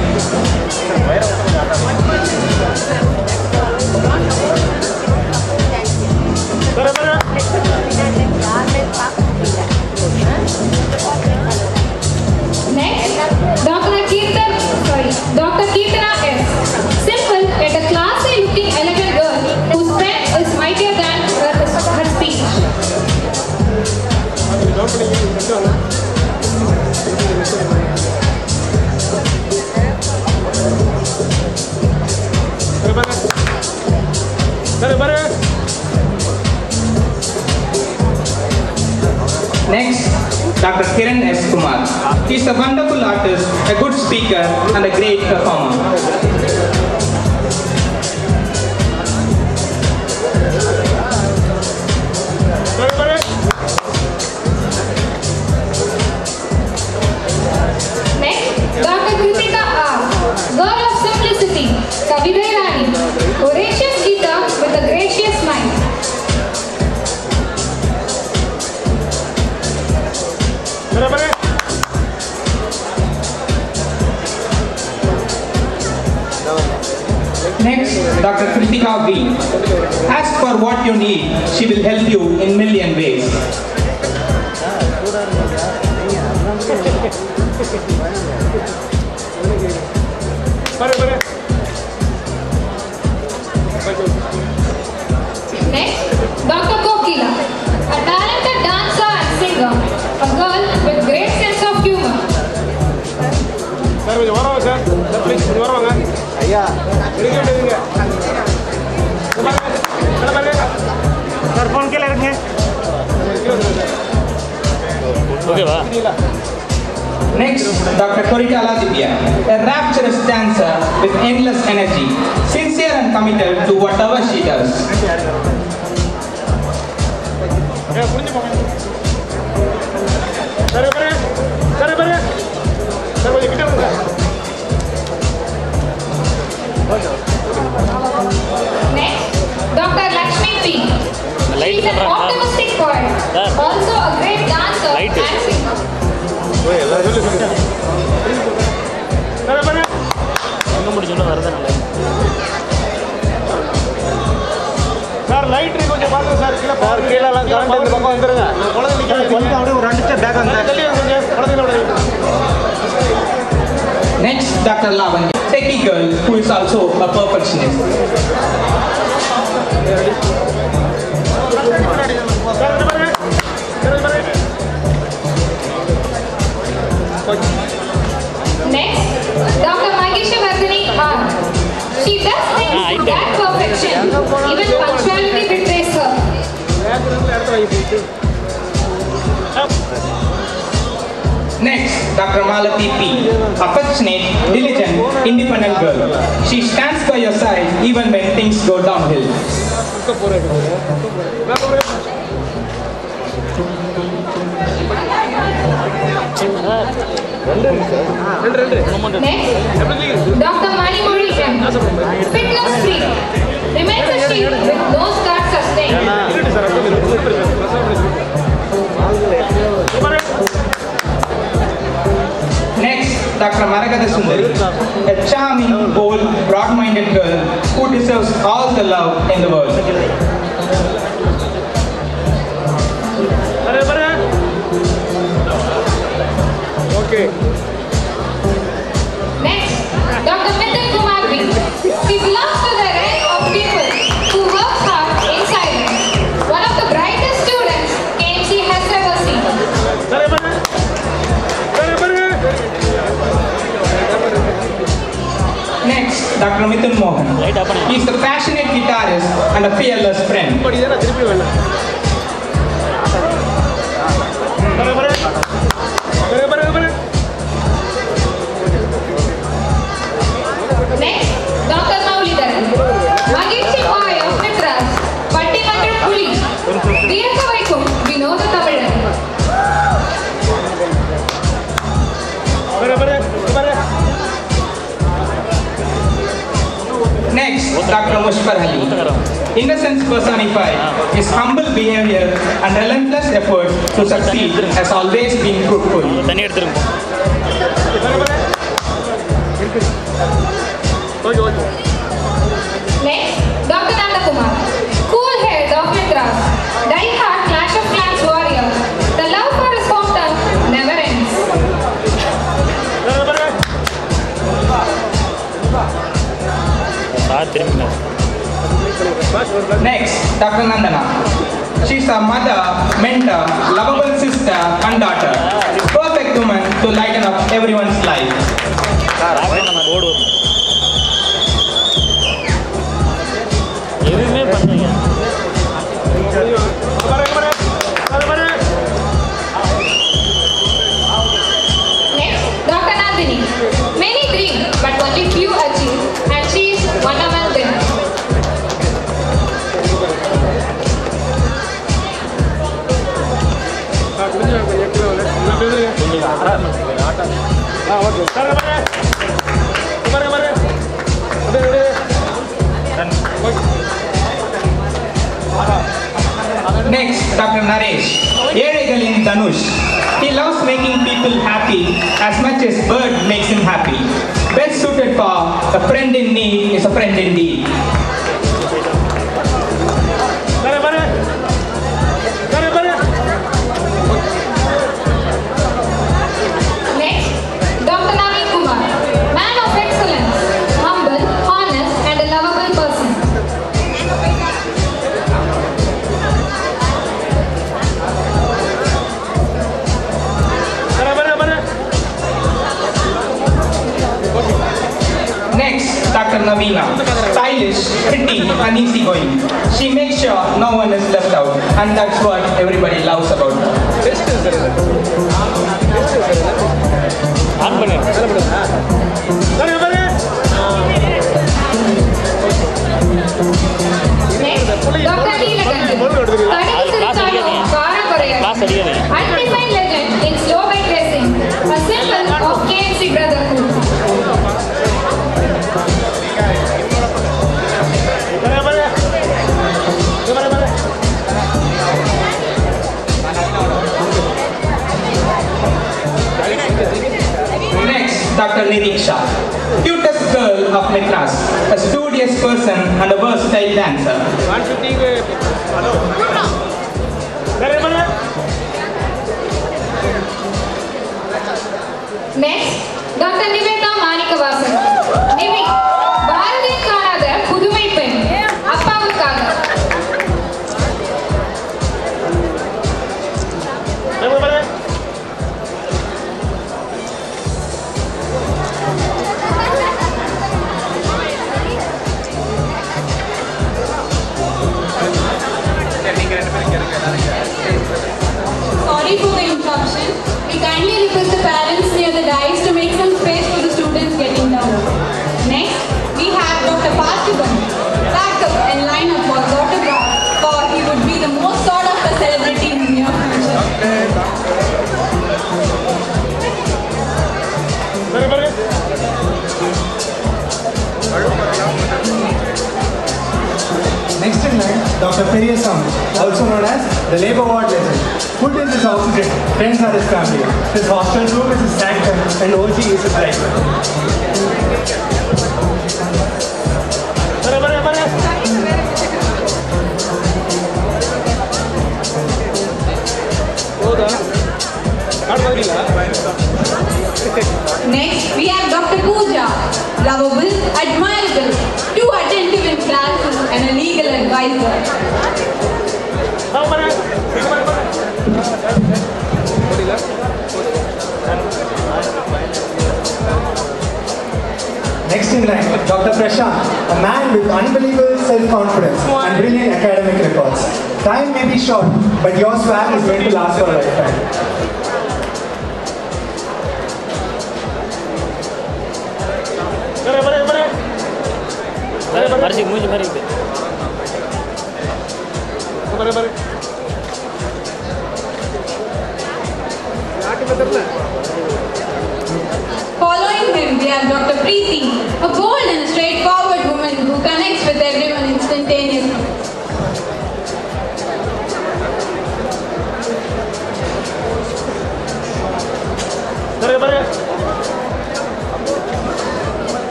Next, Dr. Kirtan, sorry, Dr. Kirtana
Next, Dr. Kiran S. Kumar. Is a wonderful artist, a good speaker, and a great performer.
Dr. Kritika
V. Ask for what you need. She will help you in million ways.
Next, Dr. Kokila, a talented dancer and singer, a girl with great sense of humor.
Sir கொஞ்சம் வரவாங்க sir sir please கொஞ்சம் வரவாங்க ஐயா எடுக்க வேண்டியதுங்க
Next, Dr. Koritala Divya, a rapturous dancer with endless energy, sincere and committed to whatever she does.
Next, Dr. Lakshmi P. She is an optimistic girl poet, also a great dancer.
சொல்லி சரி பாரு. வரது நல்ல sir light கொஞ்சம் பாருங்க sir கீழே sir கீழே எல்லாம் கரண்ட் இந்த பக்கம் வந்துருங்க. குழந்தை நிக்க கொஞ்சம் அப்படியே ஒரு ரெண்டு ஸ்டெப் பேக் வந்து. கொஞ்சம். குழந்தைங்களோட
Next, Dr. Lavanya, techie girl who is also a perfectionist.
Next, Dr. Mahisha Vardhani R. She does things ah, with that perfection. Even punctuality betrays her.
Next, Dr. Malati P. Affectionate, diligent, independent girl. She stands by your side even when things go downhill.
Dr. Manimuri M. Fitness freak. Remains a sheep with no scars sustained.
Next, Dr. Maragada Sundari, a charming, bold, broad-minded girl who deserves all the love in the world.
Okay.
Next, Dr. Mithun Kumar B. He belongs to the rank of people who work hard in silence. One of the brightest students KMC has ever seen.
Next, Dr. Mithun Mohan. He is a passionate guitarist and a fearless friend. Mushfar Ali. Innocence personified, his humble behavior and relentless effort to succeed has always been fruitful.
Next, Dr.
Nandana. She's a mother, mentor, lovable sister and daughter. Perfect woman to lighten up everyone's life.
Everywhere
Next, Dr.
Naresh. Danush. He loves making people happy as much as bird makes him happy. Best suited for a friend in need is a friend indeed. Stylish, pretty, and easygoing. She makes sure no one is left out, and that's what everybody loves about her.
Next, Dr. காரம் குறையாது. Undefined
Dr. Shah, Cutest girl of my class, a studious person and a versatile dancer.
Next, Dr. Niveta Manikavasan.
Dr.
Periyasam, also known as the Labour Ward legend. Food is his oxygen, friends are his family. His hostel room is his sanctum, and OG is his life.
Next, we have Dr. Pooja, lovable, admirable,
Next in line, Dr. Prashant, a man with unbelievable self-confidence and brilliant academic records. Time may be short, but your swag is going to last for a lifetime. Mari, mari, mari.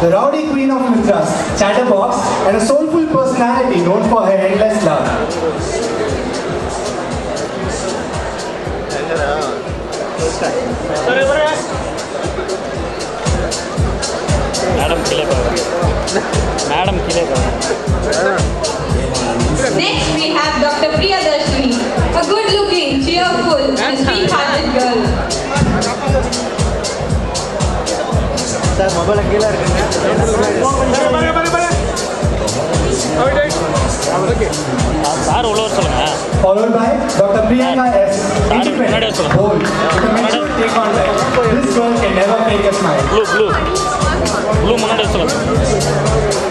the rowdy queen of Mithraaz, chatterbox, and a soulful personality known for her endless love.
Madam Madam
Next we have Dr. Priya Darshini, a good looking, cheerful and sweet-hearted girl.
Sir mobile கீழே இருக்குங்க sir உள்ள வர சொல்லுங்க
Followed by Dr. Priyanka S. Independent, bold, with a mature take on life. This girl can never fake a smile.
Blue blue blue முன்னாடி வர சொல்லுங்க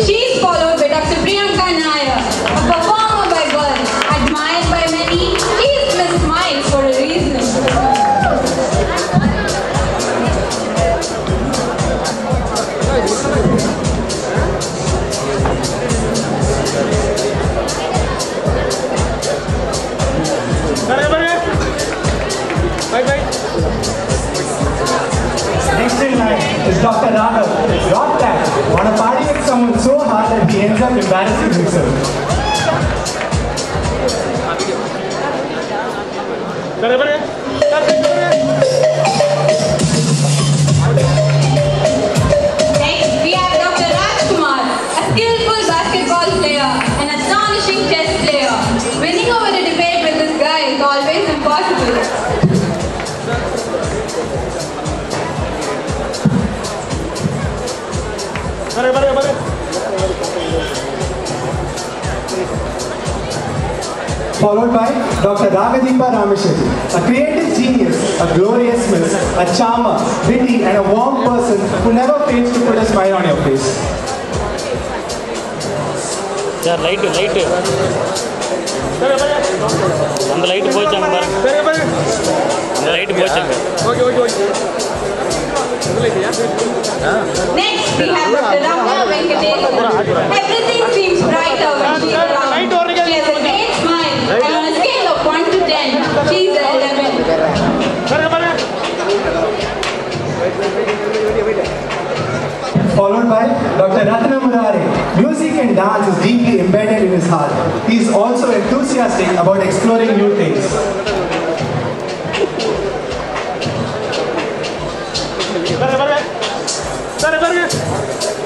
She is followed by Dr. Priyanka Nair, a performer by birth, is for a reason. Bye bye.
Next in line is Dr. Raghav, rock want to party with someone so hard that he ends up embarrassing himself.
Dale, dale. Dr.
Ragadeepa Rameshetty, a creative genius, a glorious miss, a charmer, witty, and a warm person who never fails to put a smile on your face.
Sir light light அந்த light போச்சாங்க பாருங்க அந்த light போச்சாங்க
okay okay okay
Next, we have Dr. Ramya Venkatesh. Everything seems brighter when she's around. She has a 10, she's a 11.
Followed by Dr. Ratna Murare. Music and dance is deeply embedded in his heart. He is also enthusiastic about exploring new things.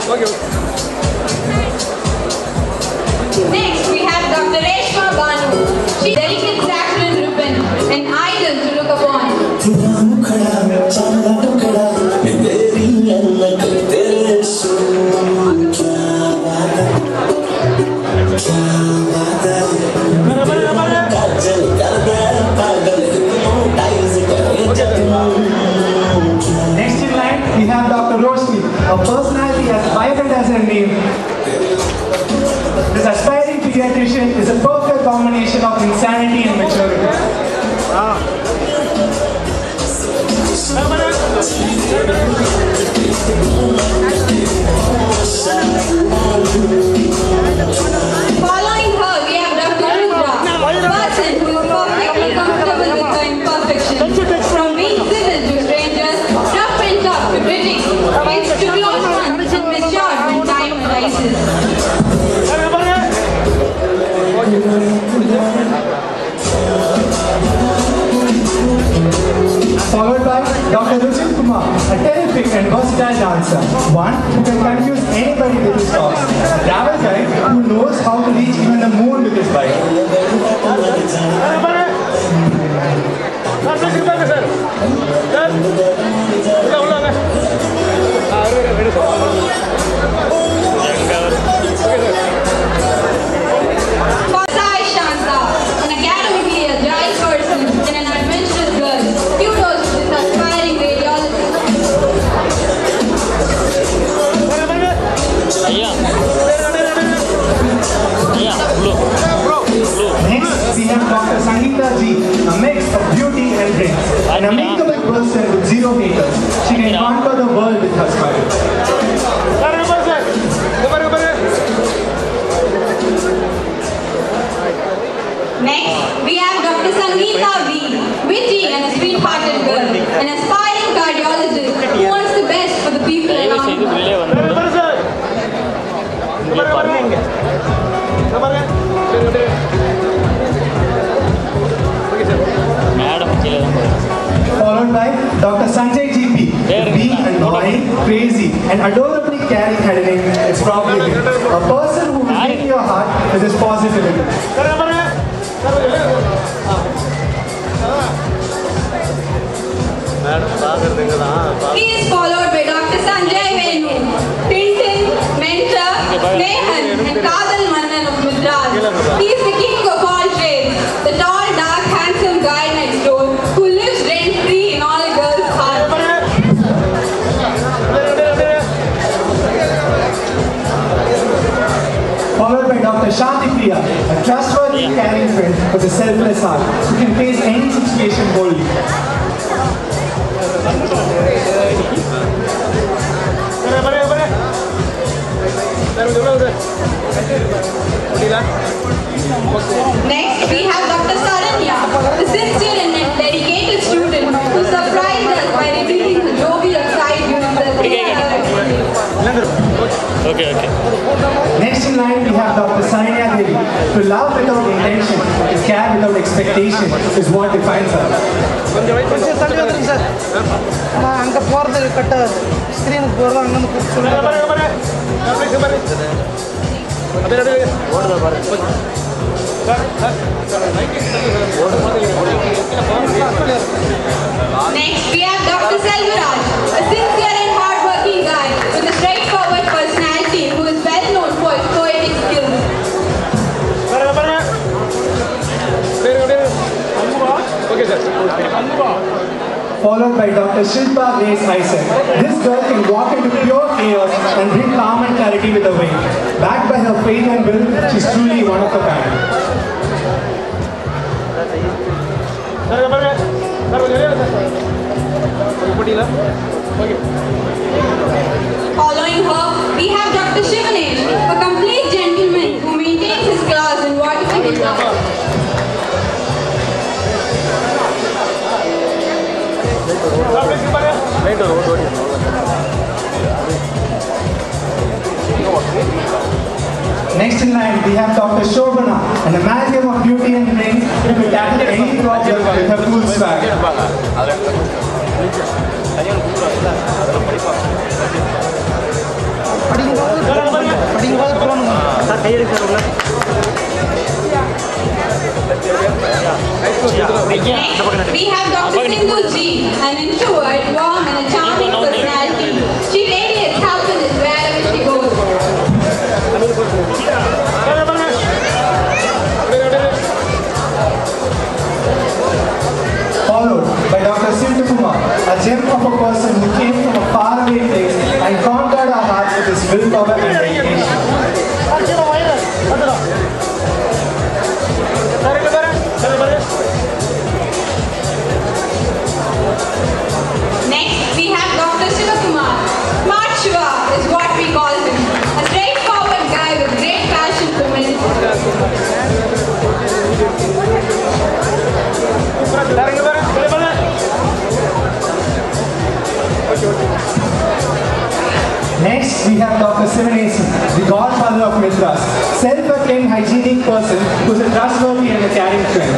Next,
pediatrician is a Dr. Ruchit Kumar, a terrific and versatile dancer. One who can confuse anybody with his travel guide who knows how to reach even the moon with his bike.
Fasai
Dr. Ji, a mix of beauty and brains. An amicable person with zero haters. She can conquer the world with her smile.
Next, we have Dr. Sangeeta V, witty and a sweet-hearted girl, an aspiring cardiologist who wants the best for the people around her.
Followed by Dr. Sanjay GP, being annoying, crazy, and adorably caring had a name, it's probably. A person who will win your heart with his positivity.
He is followed
Shanti Priya, a trustworthy, caring friend with a selfless heart who can face any situation boldly.
Next, we have Dr. Saranya, the sincere and dedicated student who surprised us by revealing the jovial side during the
Okay, okay. Next in line, we have Dr. Sainya Devi. To love without intention, to care without expectation is what defines her.
கொஞ்சம் தள்ளி வந்துருங்க sir ஆனால் அங்கே போகிறது கட்டாது ஸ்க்ரீனுக்கு போகிறது அங்கே
Next, we have Dr. Selvaraj, a sincere and hardworking guy with a personality who is well known for his poetic skills.
Followed by Dr. Shilpa Grace Isaac. This girl can walk into pure chaos and bring calm and clarity with a way. Backed by her faith and will, she's truly one of a kind.
Okay.
Following her, we have Dr. Shivanesh, a complete gentleman who maintains his class in waterfront.
Next in line, we have Dr. Shobana, an amalgam of beauty and brains who will tackle any problem with her cool swag.
We have Dr. Sindhu G, an introvert, warm and a charming personality. She radiates happiness wherever she goes.
Kumar, a gem of a person who came from a faraway place and conquered our hearts with his willpower and dedication.
Next, we have Dr. Shivakumar. Smart Shiva is what we call him. A straightforward guy with great passion for medicine.
Next, we have Dr. Sivanesan, the godfather of Mithraaz, self-acclaimed hygienic person who's a trustworthy and a caring friend.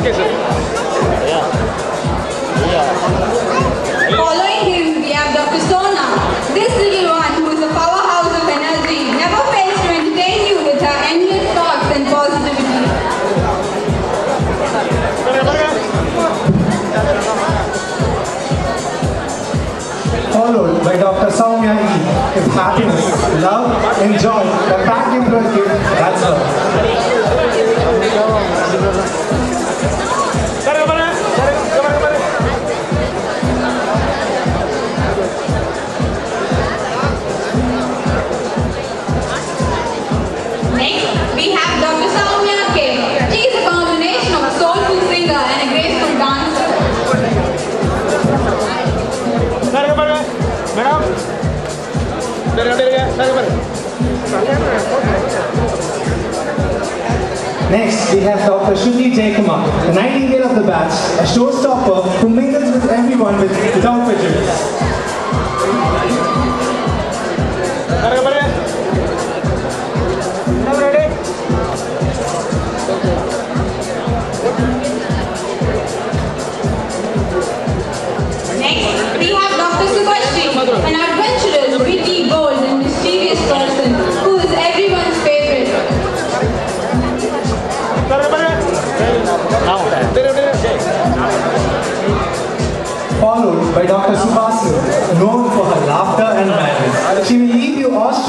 Okay,
sir. Yeah. Yeah. Following him, we have Dr. Sona. This little one by Dr. Soumya E. If happiness, love, and joy are packed into a gift, that's love.
Next, we have Dr. Shruti Jayakumar, the nightingale of the batch, a showstopper who mingles with everyone with, without prejudice.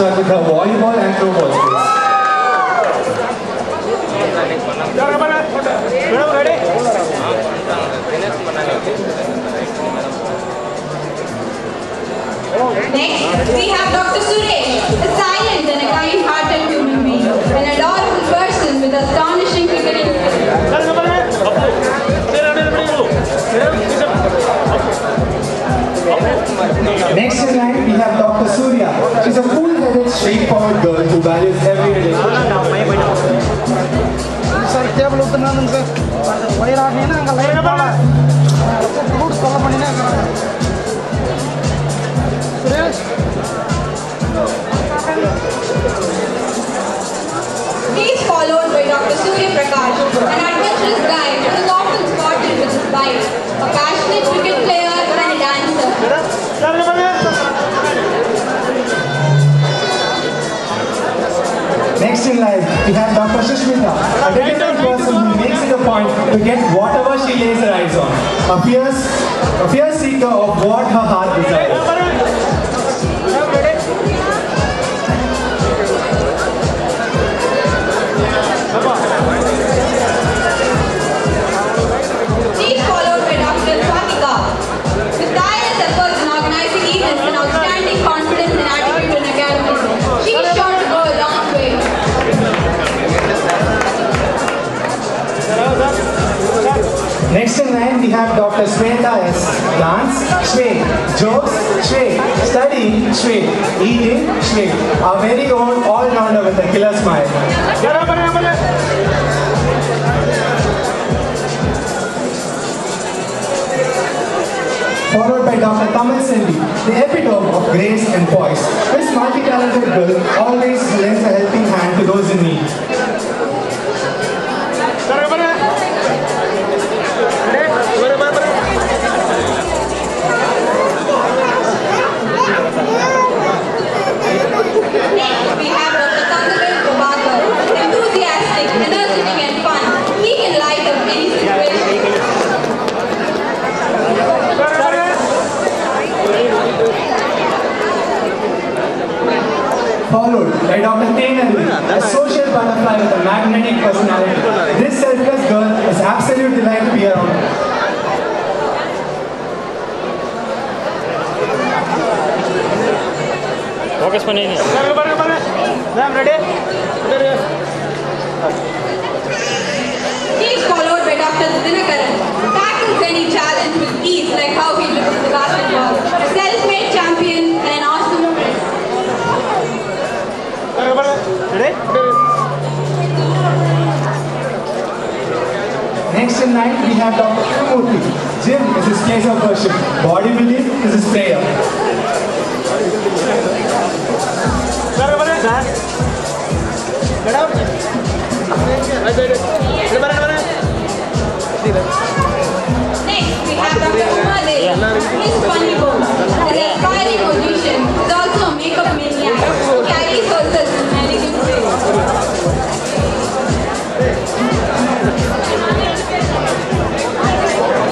You awestruck with her volleyball and throwball skills.
Next, we have Dr. Suresh, a silent and a kind-hearted human being, an adorable person with astonishing cricketing
Next in line, we have Dr. Surya. She's a cool-headed, straightforward girl who values every
Please followed by Dr. Surya Prakash, an adventurous guide to the bike, a passionate cricket player and dancer.
Next in line, we have Dr. Sushmita, a dedicated person who makes it a point to get whatever she lays her eyes on. A fierce, a fierce seeker of what her heart desires. Next in line, we have Dr. Sweta S. Dance, Shwet. Jokes, Shwet. Study, Shwet. Eating, Shwet. Our very own all-rounder with a killer smile. Followed by Dr. Tamil Sindhi, the epitome of grace and poise. This multi-talented girl always lends a helping hand to those in need. by Dr. Tain Henry, a social butterfly with a magnetic personality. This selfless girl is absolute delight to be around.
Focus on it. I'm
ready. He's followed by Dr. Dinakaran, tackles any challenge with ease like how he loves the basketball.
Next in line, we have Dr. Krishnamurti. Gym is his place of worship. Bodybuilding is his prayer.
Get up.
Next, we have Dr. Umadev. He's funny bone.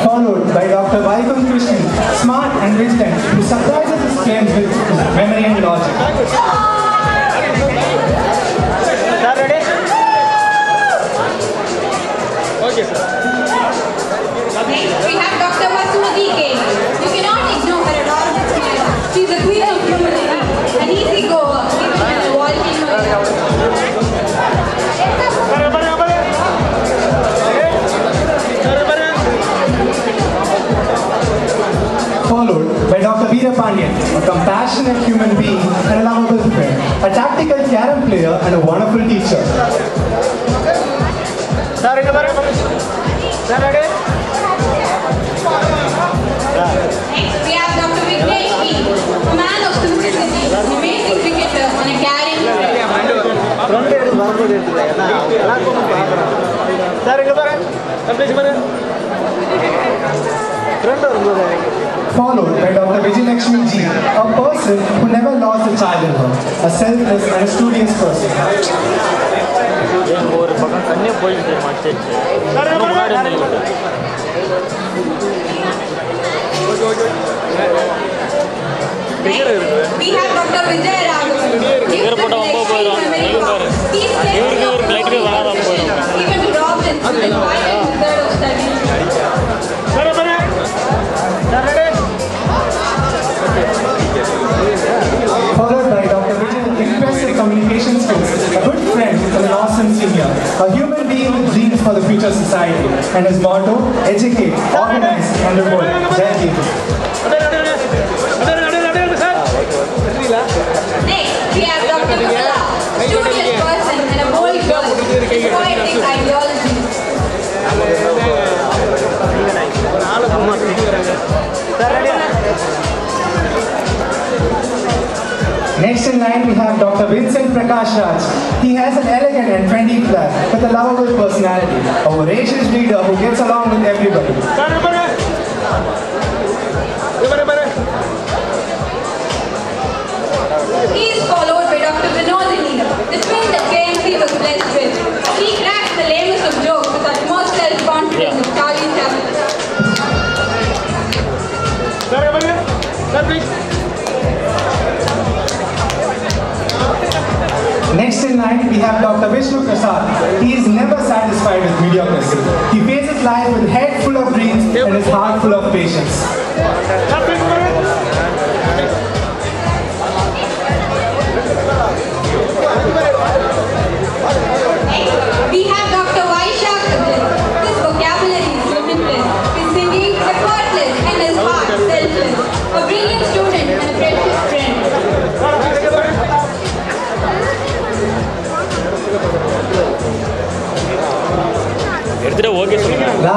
Followed by Dr. Vaikum Krishnan, smart and and wisdom who surprises his claims with memory and logic.
Okay, sir.
Next, we have Dr. Vasumati K.
compassionate human being, and a lovable friend, a tactical carom player, and a wonderful teacher.
Next, we have Dr. Vignesh a man of simplicity, an amazing.
followed by Dr. Vijayalakshmi Ji, a person who never lost a child in her, a selfless and a studious person.
We have Dr. Vijay Raghavan. He is the
the communication skills, a good friend and an awesome senior, a human being with dreams for the future society, and his motto, educate, organize, and reward. Jai Hind.
Next, we have Dr. Kapila, a studious person and a bold girl with poetic ideologies.
Next in line, we have Dr. Vincent Prakash Raj. He has an elegant and friendly flair with a lovable personality, a voracious leader who gets along with everybody.
He is followed by Dr. Vinodini, the twin that KMC was blessed with. He cracks the lamest of jokes with utmost self-confidence of Charlie Chaplin.
Next in line, we have Dr. Vishnu Prasad. He is never satisfied with mediocrity. He faces life with head full of dreams and his heart full of patience.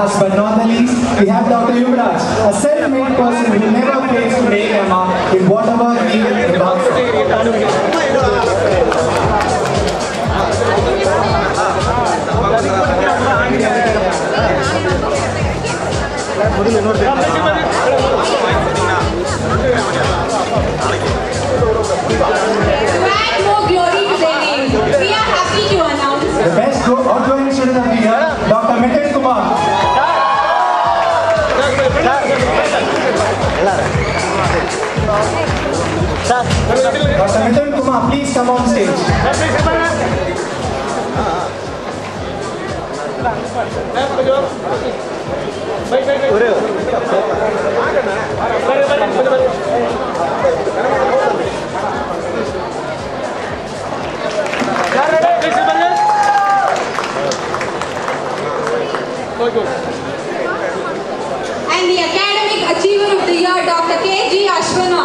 Last but not the least, we have Dr. Yuvraj, a self-made person who never fails to make a mark in whatever he embarks on.
To add more glory to their name, we are happy to announce
The best go- outgoing student of the year, Dr. Mithun Kumar. Dr. Kumar, please come on stage.
and the academic achiever of the year, Dr. K.G. Ashwana.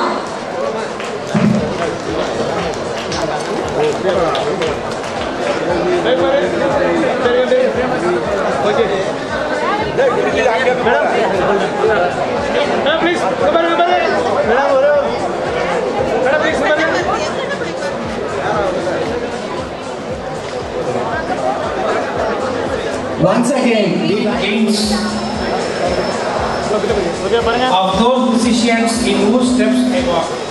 Once again, we
gains of those musicians in whose steps I walk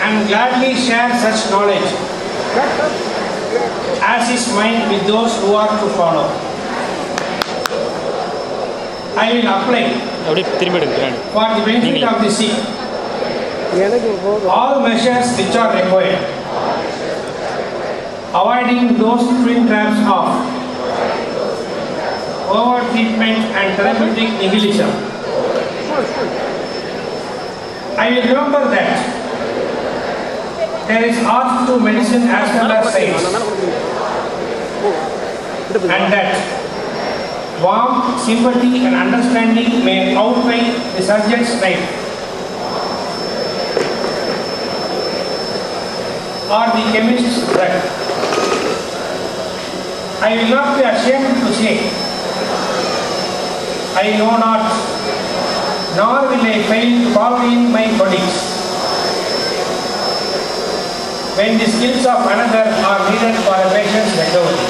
and gladly share such knowledge as is mine with those who are to follow. I will apply for the benefit of the sea, all measures which are required, avoiding those twin traps of over-treatment and therapeutic nihilism. I remember that there is art to medicine as well as science. And that warmth, sympathy and understanding may outweigh the surgeon's knife. Or the chemist's drug. I will not be ashamed to say, I know not, nor will I fail to follow in my colleagues. When the skills of another are needed for a patient's recovery.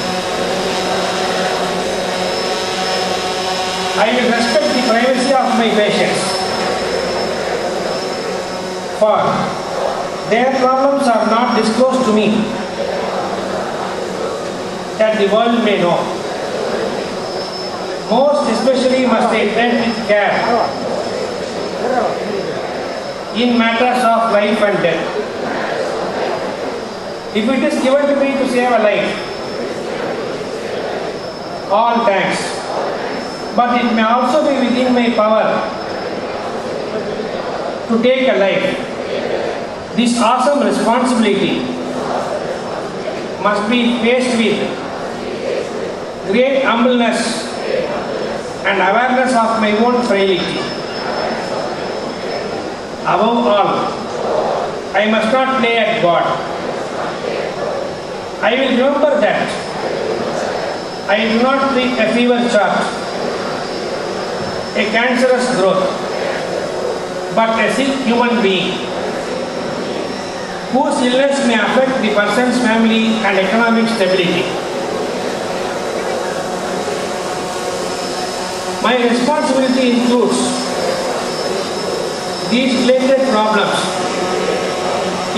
I will respect the privacy of my patients. For their problems are not disclosed to me that the world may know. Most especially must I tread with care in matters of life and death. If it is given to me to save a life, all thanks. But it may also be within my power to take a life. This awesome responsibility must be faced with great humbleness and awareness of my own frailty. Above all, I must not play at God. I will remember that I do not treat a fever chart, a cancerous growth, but a sick human being whose illness may affect the person's family and economic stability. My responsibility includes these related problems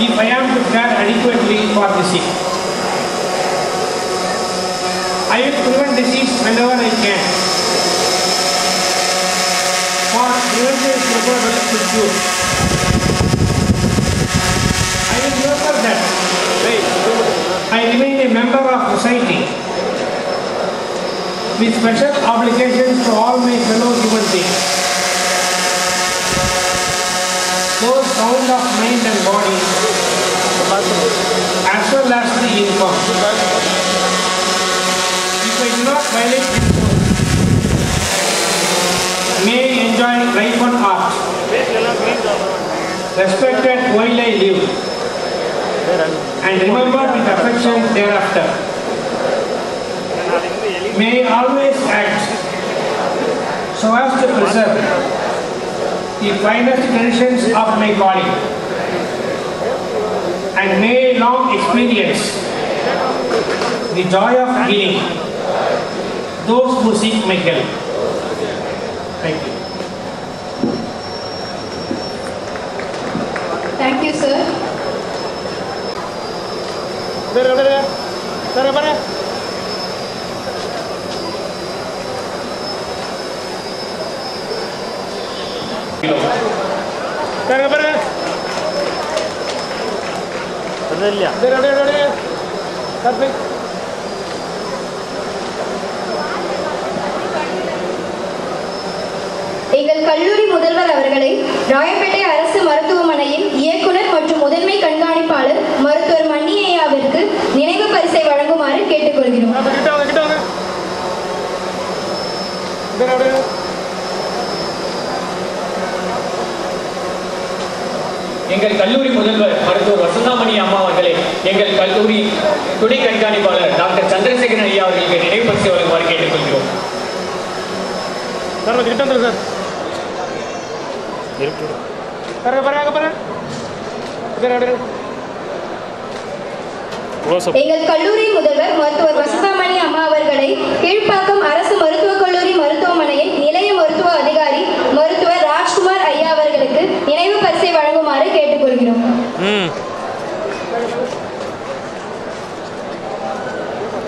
if I am to care adequately for the sick. I will prevent disease whenever I can. For prevention is preferable to cure. I that I remain a member of society with special obligations to all my fellow human beings. Those sound of mind and body, as well as the income. Code, may enjoy life on art, respected while I live, and remembered with affection thereafter. May always act so as to preserve the finest traditions of my calling and may long experience the joy of healing those who seek my help. Thank you.
Thank you, sir. Perfect.
கிட்ட வந்துரு sir. பாருங்க. பாருங்க பாருங்க
எங்கள் கல்லூரி முதல்வர் மருத்துவர் வசந்தாமணி அம்மா அவர்களை கீழ்ப்பாக்கம் அரசு மருத்துவக் கல்லூரி மருத்துவமனையின் நிலைய மருத்துவ அதிகாரி மருத்துவர் ராஜ்குமார் ஐயா அவர்களுக்கு நினைவு பரிசை வழங்குமாறு கேட்டுக்கொள்கிறோம்.
ம்.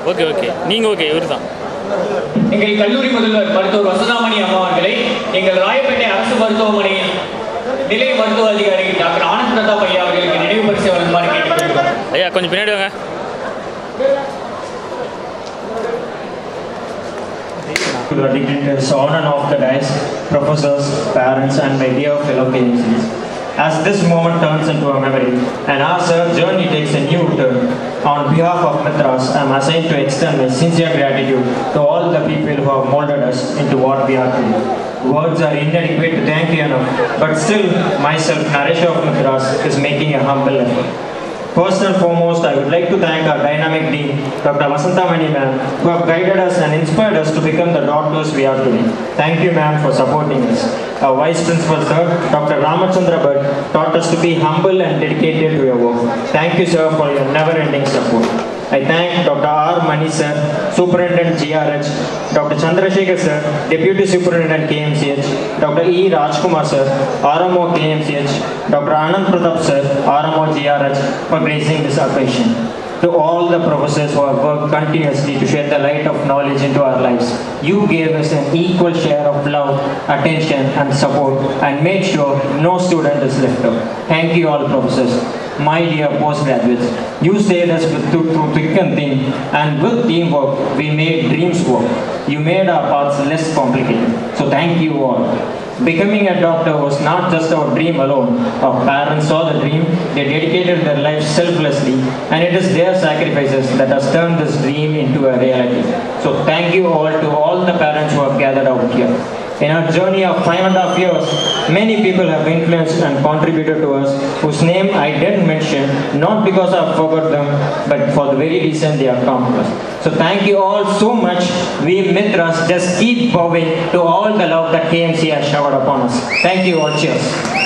Okay okay. நீங்கள் ஓகே இவர் தான்
எங்கள் கல்லூரி முதல்வர் மருத்துவர் வசதாமணி அம்மா அவர்களை எங்கள் ராயப்பேட்டை அரசு மருத்துவமனையின் நிலை மருத்துவ அதிகாரி டாக்டர் ஆனந்த் பிரதாப் ஐயா அவர்களுக்கு நினைவு பரிசு வழங்குமாறு கேட்டுக்கொள்கிறோம்
ஐயா கொஞ்சம் பின்னாடி வாங்க
dignitaries on and off the dais, professors, parents, and my dear fellow PhDs. As this moment turns into a memory, and our journey takes a new turn, on behalf of Mithraaz, I am assigned to extend my sincere gratitude to all the people who have molded us into what we are today. Words are inadequate to thank you enough, but still, myself, Naresh of Mithraaz, is making a humble effort. First and foremost, I would like to thank our dynamic dean, Dr. Vasanta Mani ma'am, who have guided us and inspired us to become the doctors we are today. Thank you ma'am for supporting us. Our vice principal sir, Dr. Ramachandra Bhatt, taught us to be humble and dedicated to your work. Thank you sir for your never-ending support. I thank Dr. R. Mani sir, Superintendent GRH, Dr. Chandrasekhar sir, Deputy Superintendent KMCH, Dr. E. Rajkumar sir, RMO KMCH, Dr. Anand Pratap sir, RMO GRH for gracing this occasion. To all the professors who have worked continuously to shed the light of knowledge into our lives, you gave us an equal share of love, attention and support and made sure no student is left out. Thank you all professors. My dear postgraduates, you stayed us through through thick and thin and with teamwork we made dreams work. You made our paths less complicated. So thank you all. Becoming a doctor was not just our dream alone. Our parents saw the dream, they dedicated their lives selflessly, and it is their sacrifices that has turned this dream into a reality. So thank you all to all the parents who have gathered out here. In our journey of five and a half years, many people have influenced and contributed to us whose name I didn't mention, not because I forgot them, but for the very reason they accomplished. So thank you all so much. We Mithraaz just keep bowing to all the love that KMC has showered upon us. Thank you all. Cheers.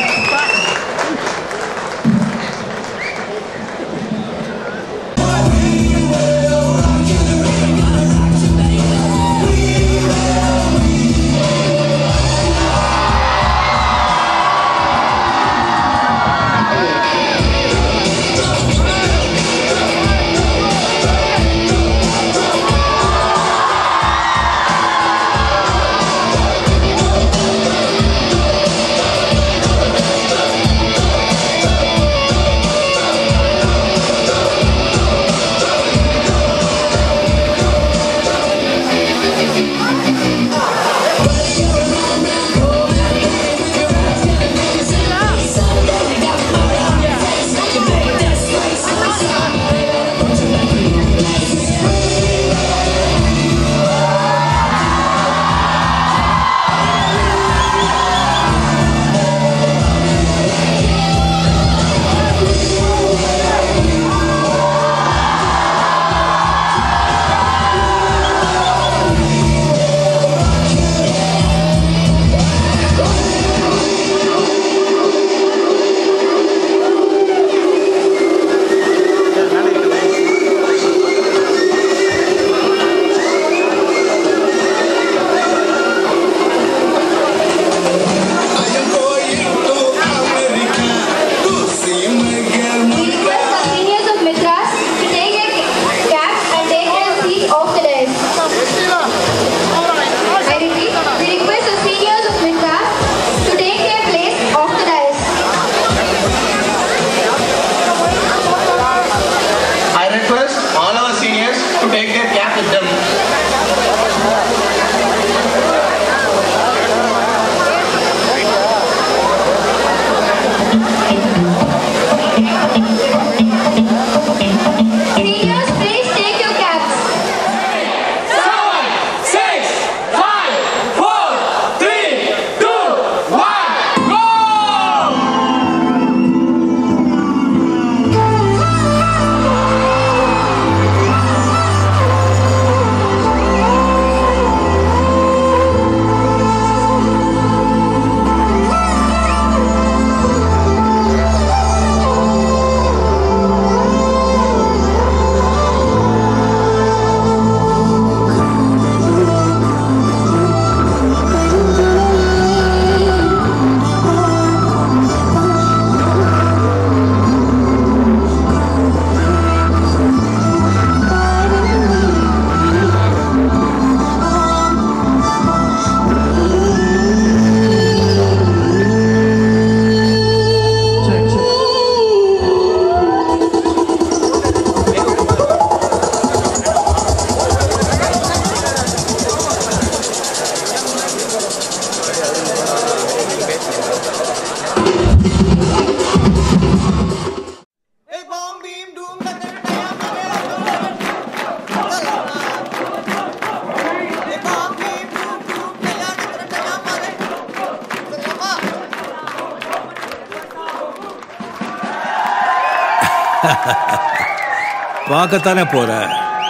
பார்க்கத்தானே போற?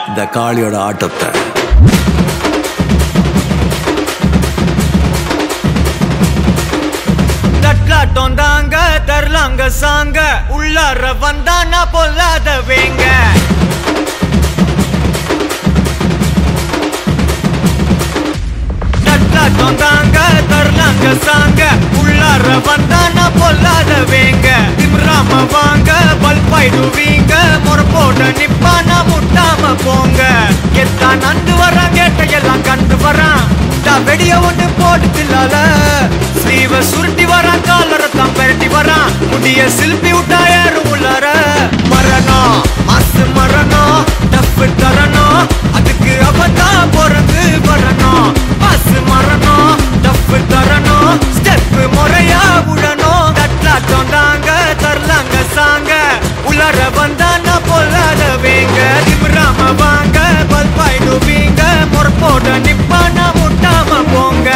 இந்த காளியோட ஆட்டத்தை.
தட்லாட்டம் தாங்க தரலாங்க சாங்க. உள்ளார வந்தானா பொல்லாத வேங்க தாங்க தரலாங்க சாங்க. உள்ளார வந்தானா பொல்லாத வேங்க. திம்ராம வாங்க பல்பாயிடுவீங்க முறப்போட நிப்பானா முட்டாம போங்க. எத்தான் நந்து வரான் கேட்டையெல்லாம் கண்டு வரான். தான் வெடிய ஒண்ணு போட்டு தில்லால ஸ்லீவ சுருட்டி வரான் காலரை தான் பெரட்டி வரான். முடிய சில்பி விட்டா யாரும் உள்ளார. மரணம் அசு மரணம் தப்பு தரணும். அதுக்கு அவதான் பிறந்து வரணும். டான்ஸ் மரணம் டஃப் தரணும். ஸ்டெப் முறையா உழணும் தட்டா சொன்னாங்க தரலாங்க சாங்க. உலர வந்தா நான் பொல்லாத வேங்க. திமிராம வாங்க பல்பாய் நுவீங்க பொறப்போட நிப்பானா முட்டாம போங்க.